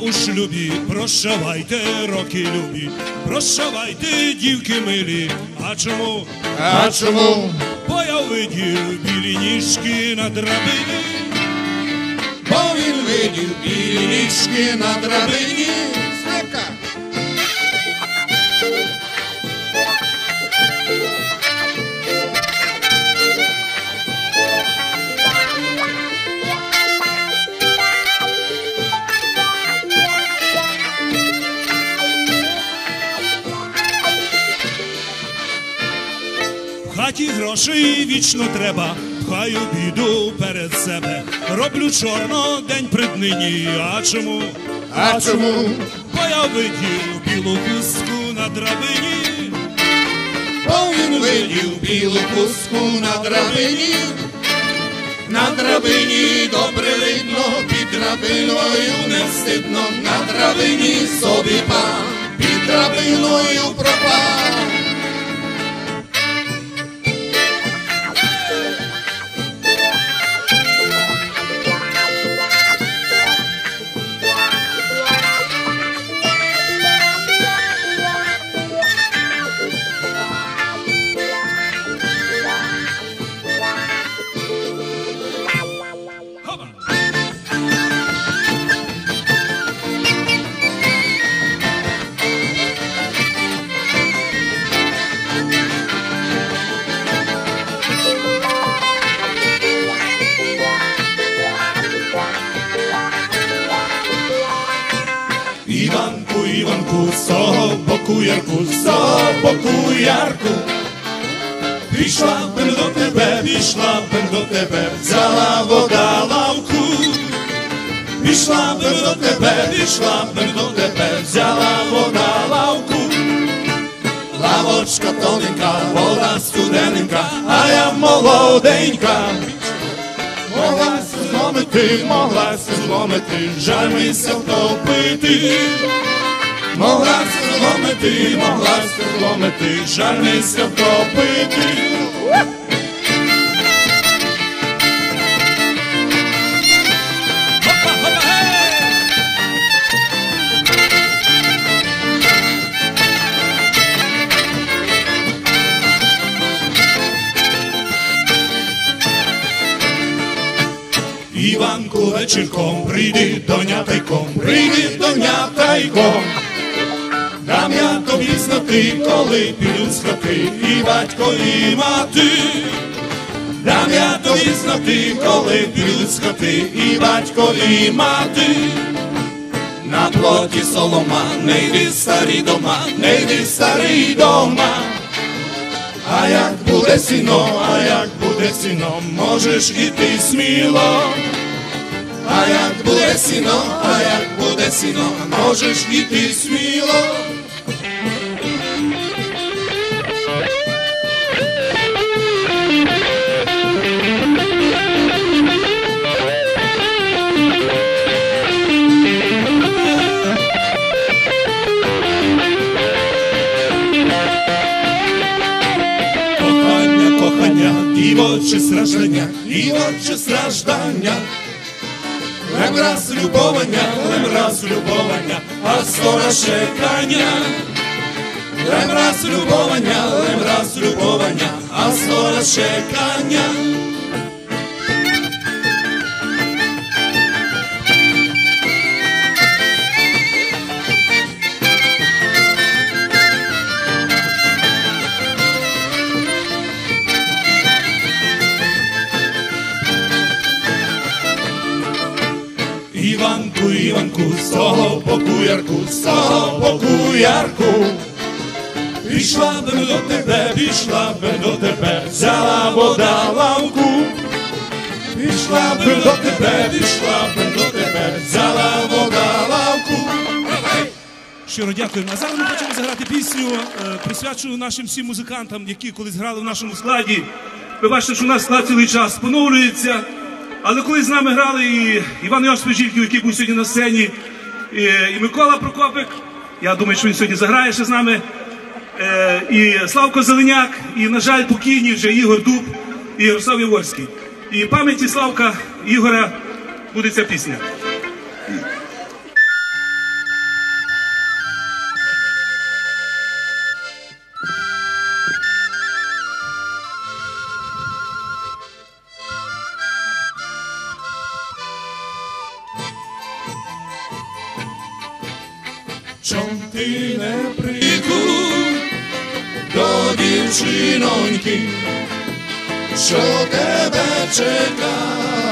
Speaker 6: У шлюбі, прощавайте, роки любі, прощавайте, дівки милі. А чому?
Speaker 4: А чому?
Speaker 6: Бо я видів білі ніжки на драбині.
Speaker 4: Бо він видів білі ніжки на драбині.
Speaker 6: В грошей вічно треба, пхаю біду перед себе. Роблю чорно день пред нині. А чому?
Speaker 4: А чому?
Speaker 6: Бо я видів білу хустку на драбині.
Speaker 4: Бо він видів білу хустку на драбині. На драбині добре видно, під драбиною не встидно, на драбині собі пан, під драбиною пропав. Пішла до тебе, взяла вода лавку. Лавочка тоненька, вода студененька, а я молоденька. Могла зломити, могла зломити, жаль втопити. Могла зломити, могла зломити, жаль мися втопити. Вечірком, прийди до нятайком, прийди до нятайком. Дам я тобі знати, коли підуть хати, і батько, і мати. Дам я тобі знати, коли підуть хати, і батько, і мати. На плоті солома, не йди старі дома, не йди старий дома. А як буде сіно, а як буде сіно, можеш іти сміло. a jak bude sino, a jak bude sino, možeš i ti smilo. Kochania, kochania, i oczy strażenia, i. раз любовання, лем раз любовання, а скоро чекання. Лем раз любовання, лем раз любовання, а скоро чекання. З того боку ярку, з того боку ярку. Пішла б до тебе, пішла б до тебе, взяла вода лавку. Пішла б до тебе, пішла б до тебе, взяла вода лавку.
Speaker 8: Щиро дякуємо. А зараз ми хочемо заграти пісню, е, присвячену нашим всім музикантам, які колись грали в нашому складі. Ви бачите, що у нас склад цілий час поновлюється. Але коли з нами грали і Іван Йосипович Жільків, який був сьогодні на сцені, і, Микола Прокопик, я думаю, що він сьогодні заграє ще з нами. Е, і Славко Зеленяк, і, на жаль, покійні вже Ігор Дуб і Ярослав Єворський. І пам'яті Славка Ігора буде ця пісня.
Speaker 4: Що тебе чекала?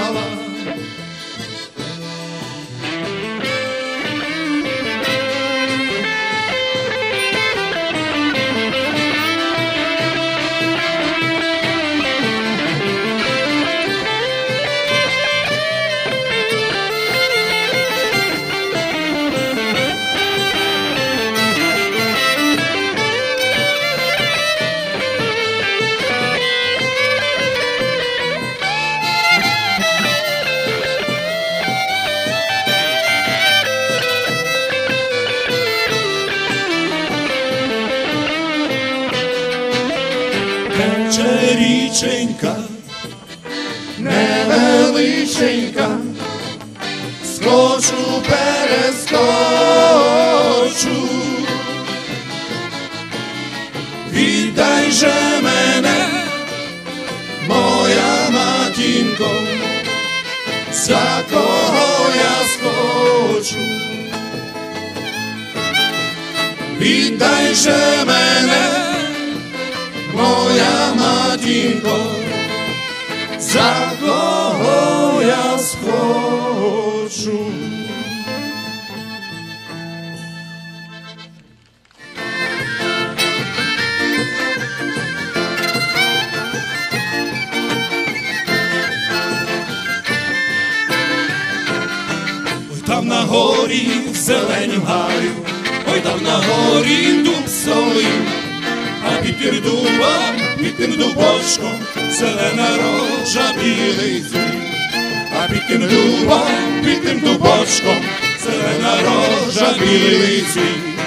Speaker 4: Рожа білий цвіт.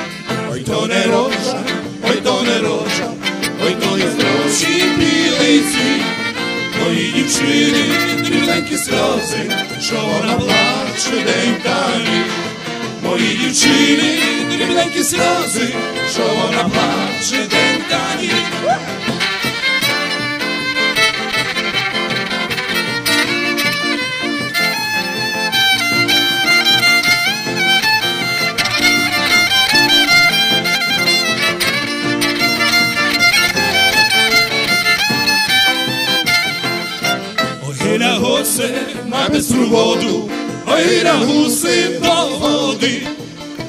Speaker 4: Ой то не рожа, ой то не рожа, ой то є гроші білий цвіт. Мої дівчини дрібненькі сльози, що вона плаче день та ніч. Мої дівчини дрібненькі сльози, що вона плаче день та гуси на бистру воду, ой, на гуси до води.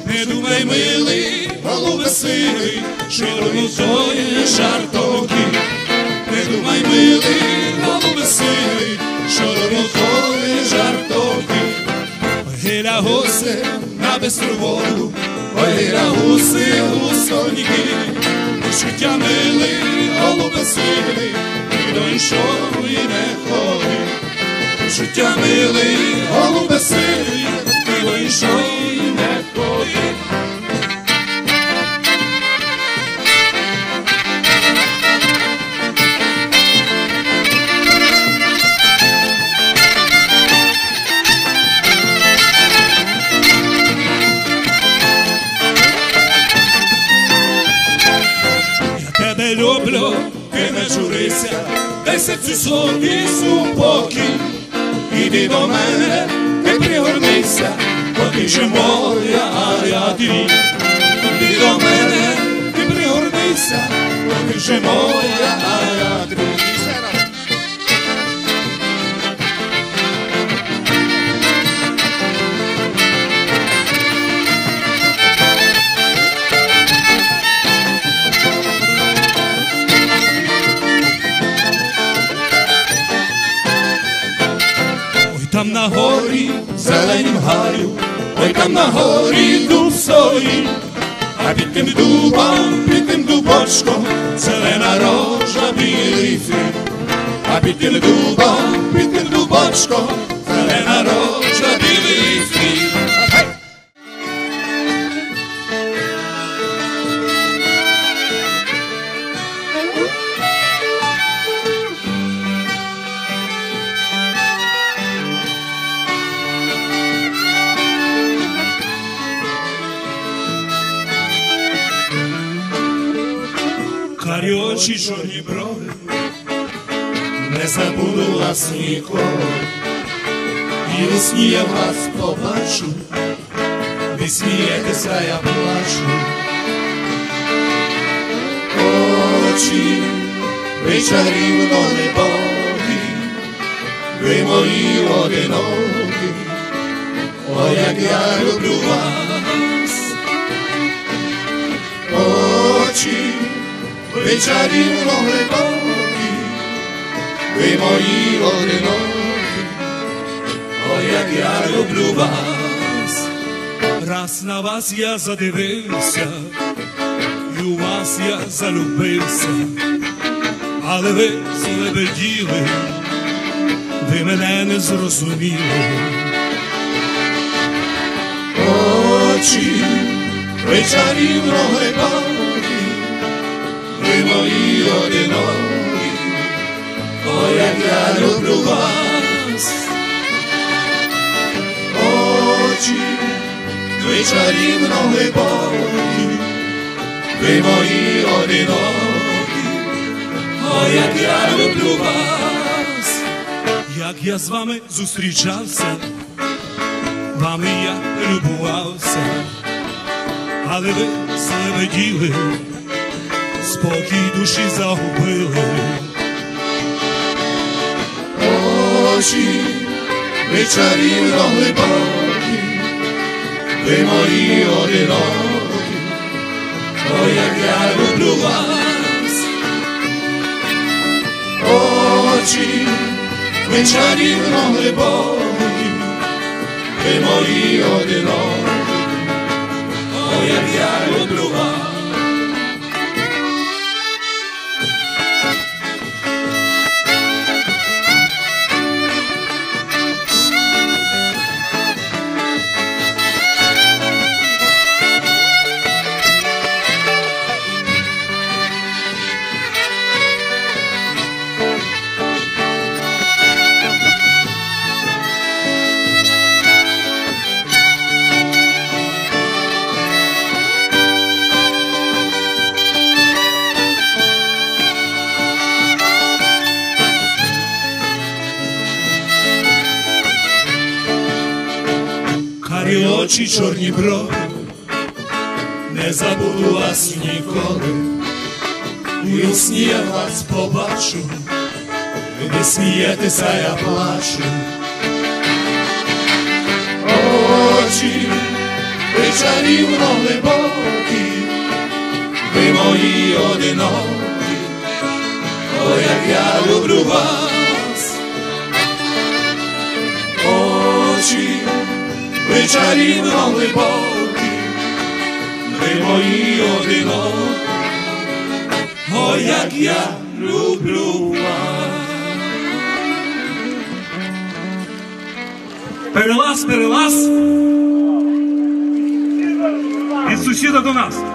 Speaker 4: Не думай, милий, голубе сивий, що тої жартовки. Не думай, милий, голубе сивий, що тої жартовки. Ой, на гуси на бистру воду, ой, на гуси гусольники. Життя милий, голубе сивий, і до іншої не ходи. Життя милий, голубе сивий, і до іншої не ходи. Я тебе люблю, ти не журися, дай серцю собі супокій. Іди до мене, ти пригорнися, же моя, а я твій. Іди до мене, ти пригорнися, же моя, а я твій. Там на горі зеленім гаю, ой там на горі дуб стоїть, а під тим дубом, під тим дубочком, зелена рожа білий цвіт. А під тим дубом, під тим дубочком, зелена рожа білий цвіт. Очі, чорні брови, не забуду вас ніколи. І у сні я вас побачу, ви смієтеся, я плачу. Очі, ви чарівно небогі, ви мої одинокі, о, як я люблю вас. Очі, ви чарівно глибокі, ви мої одинокі, о, як я люблю вас. Раз на вас я задивився, і у вас я залюбився, але ви злебеділи, ви мене не зрозуміли. Очі, ви чарівно глибокі, мої одинокі, о, як я люблю вас. Очі, ви чарівно глибокі, ви мої одинокі, о, як я люблю вас. Як я з вами зустрічався, вами я любувався, але ви злебеділи, спокій душі загубили. Очі, ви чарівно глибокі, ви мої одинокі, о, як я люблю вас. Очі, ви чарівно глибокі, ви мої одинокі,
Speaker 6: ой, як я люблю вас. Очі, чорні брови, не забуду вас ніколи. У сні я вас побачу, ви не смієтеся, я плачу. Очі, ви чарівно глибокі, ви мої одинокі, о, як я люблю вас. Очі, ви чарівно глибокі, ви мої одинокі, о, як я люблю вас.
Speaker 8: Перелаз, перелаз. Від сусіда до нас.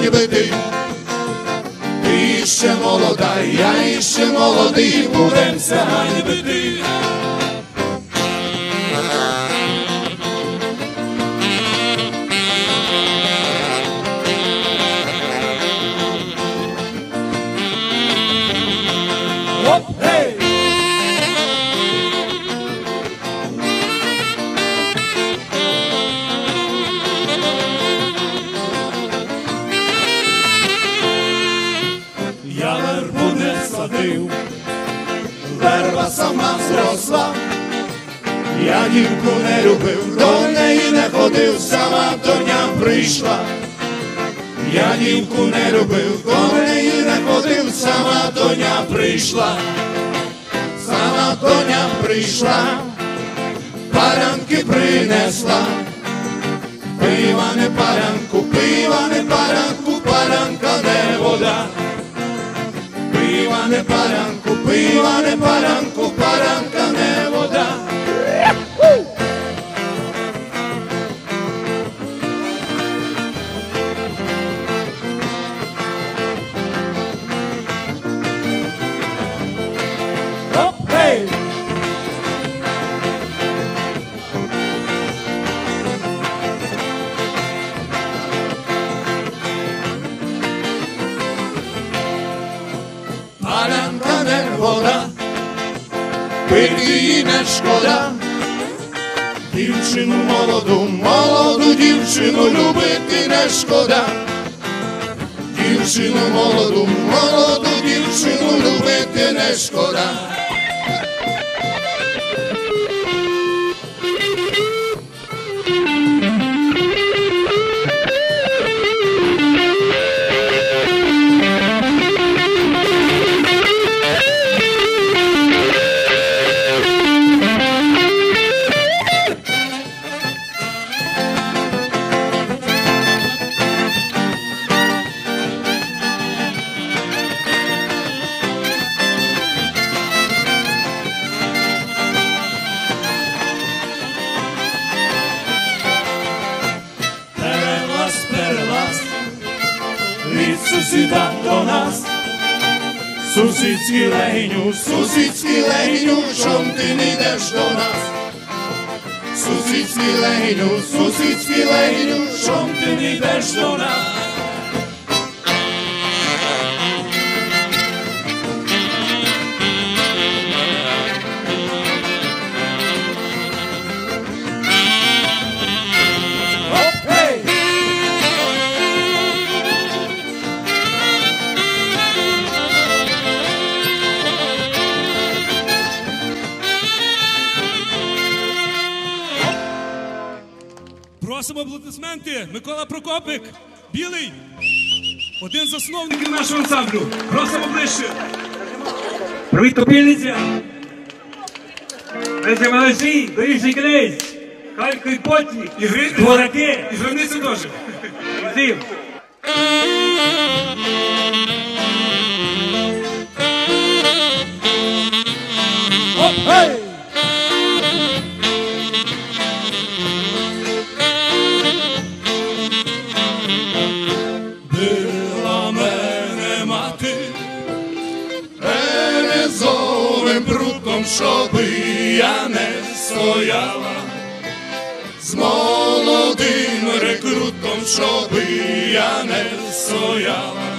Speaker 4: Будемся ганьбити. Ти ще молода, я іще молодий, будемся ганьбити. Я Вода, пити не шкода. Дівчину молоду, молоду дівчину любити не шкода. Дівчину молоду, молоду дівчину любити не шкода.
Speaker 6: susitski lejnu, susitski lejnu, šom ti Микола Прокопик, білий, один з основників нашого ансамблю. Просимо ближче.
Speaker 8: Привіт, Копільниця! Ми з молодці, доріжний князь, Харків потні, І гри... двораки, І границя теж. Зим.
Speaker 4: Щоби я не стояла. З молодим рекрутом, щоби я не стояла.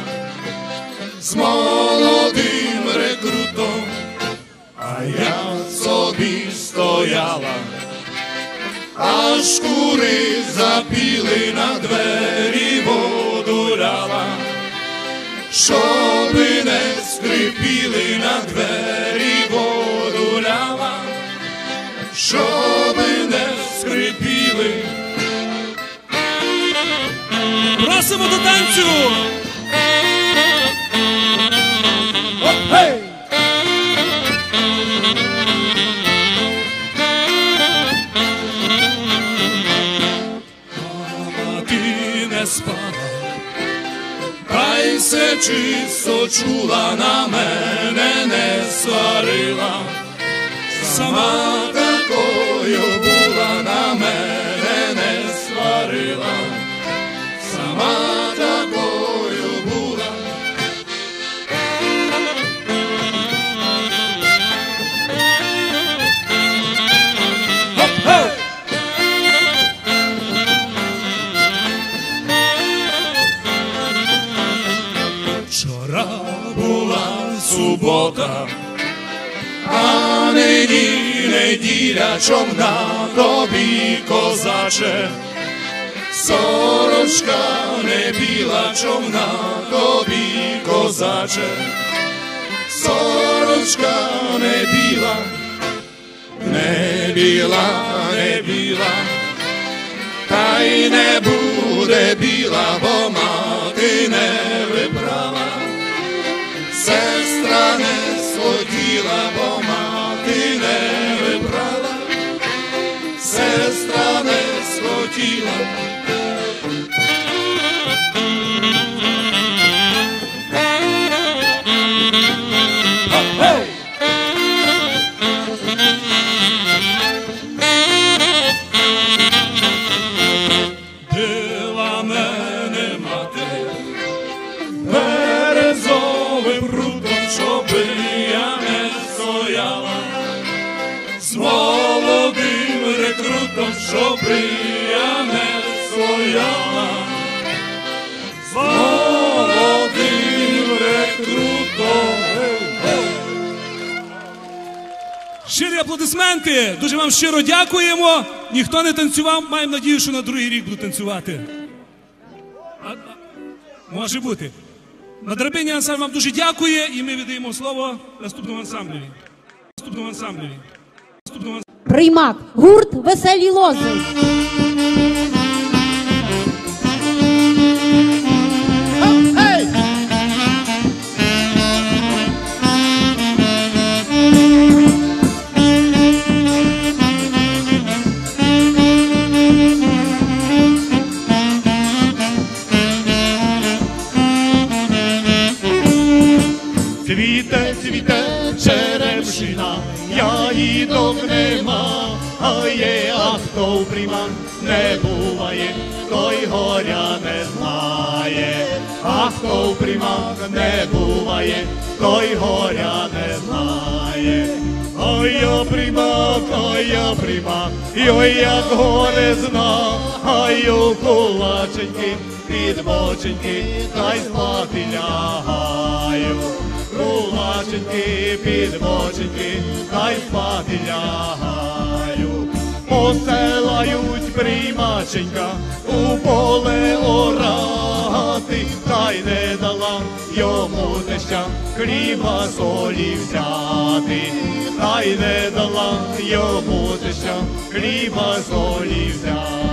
Speaker 4: З молодим рекрутом, а я собі стояла. Аж кури запіли на двері воду ляла, щоби не скрипіли на двері щоби не скрипіли.
Speaker 6: просимо до танцю. Мама, ти не спала,
Speaker 4: Хай все чисто чула на мене не сварила, сама неділя чомна тобі козаче, сорочка не біла чомна тобі козаче, сорочка не біла, не біла, не біла, та й не буде біла, бо мати не вибрала. Сестра не схотіла, бо
Speaker 6: curtiu. Аплодисменти. Дуже вам щиро дякуємо. Ніхто не танцював. Маємо надію, що на другий рік будуть танцювати. А- а- може бути. На драбині ансамбль вам дуже дякує, і ми віддаємо слово наступному ансамблю. Наступному ансамблю. Наступному ансамблю.
Speaker 9: Приймак, гурт веселі лози.
Speaker 4: Цвіте черемшина, яїдок нема, а є, а хто в приман не буває, той горя не знає, а хто в приман не буває, той горя не знає. Ой, я примак, ой, я примак, ой, як горе зна, ай, у кулаченьки, під та й спати лягаю. Кулаченьки, під боченьки, та й спати лягаю. Посилають примаченька у поле орати, та й не дала йому теща хліба солі взяти, та й не дала йому теща хліба солі взяти.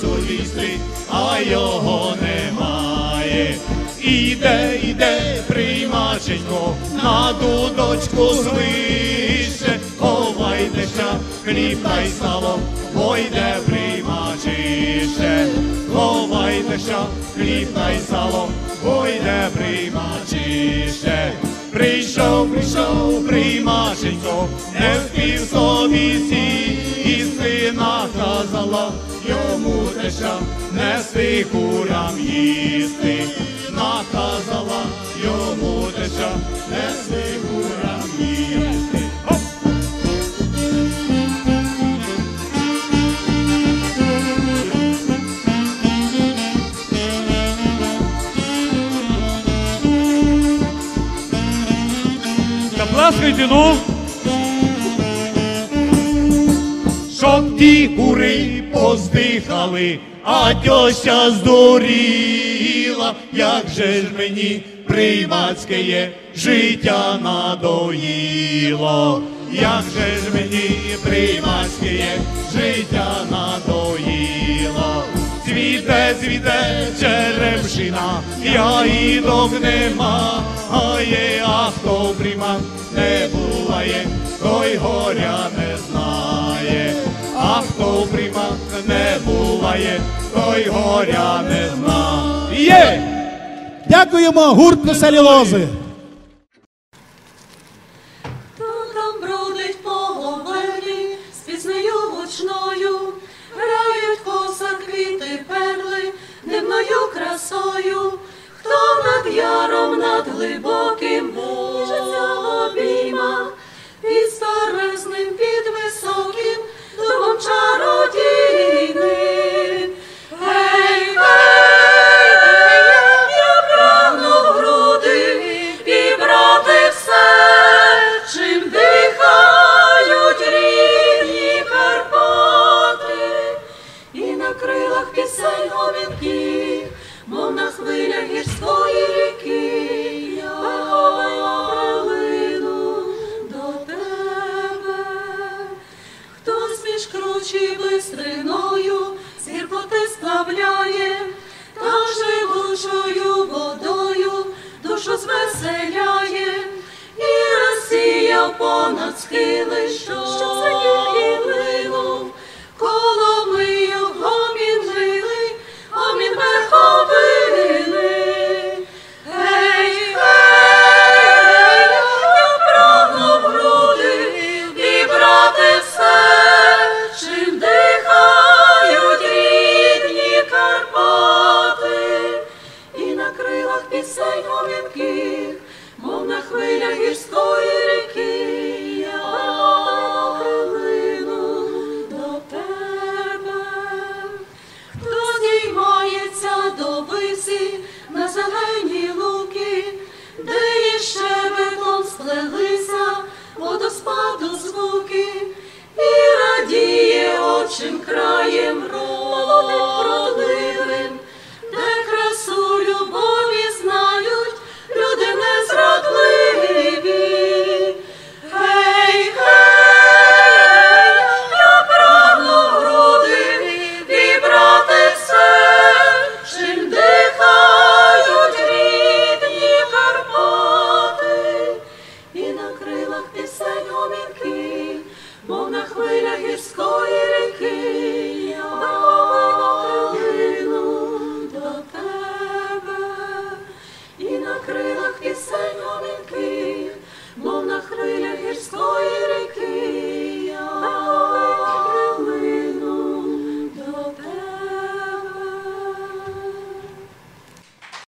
Speaker 4: Сурісти, а його немає. Іде, іде, примаченько, на дудочку звище, ховайтеся, хліб та й сало, пойде примачище. Ховайтеся, хліб та й сало, пойде примачище. Прийшов, прийшов, примаченько, не впів собі сі, і сина казала, йому теша, неси курам їсти. Наказала йому теша, неси курам їсти. Оп!
Speaker 8: Запласкайте, ну.
Speaker 4: Щоб ті кури поздихали, а тьося здуріла, як же ж мені примацьке життя надоїло, як же ж мені примацьке життя надоїло. Цвіте, цвіте черемшина, яїдок нема, а є, а хто приман не буває, той горя не буває, той горя не знає.
Speaker 11: Дякуємо, гурт веселі лози.
Speaker 12: Там бродить по говерлі з піснею гучною, грають коса квіти перли, дивною красою, хто над яром, над глибоким ніжиться в обіймах, під старезним, під високим, дубом чародійним. Гомінків, мов на хвилях гірської ріки, я прилину до тебе. Хтось між кручі бистриною з гіркоти сплавляє, та живучою водою душу звеселяє, і розсіяв понад схили, що звенів і Jehovah. сплелися водоспаду звуки і радіє очим краєм родим родливим, де красу любові знають люди незрадливі.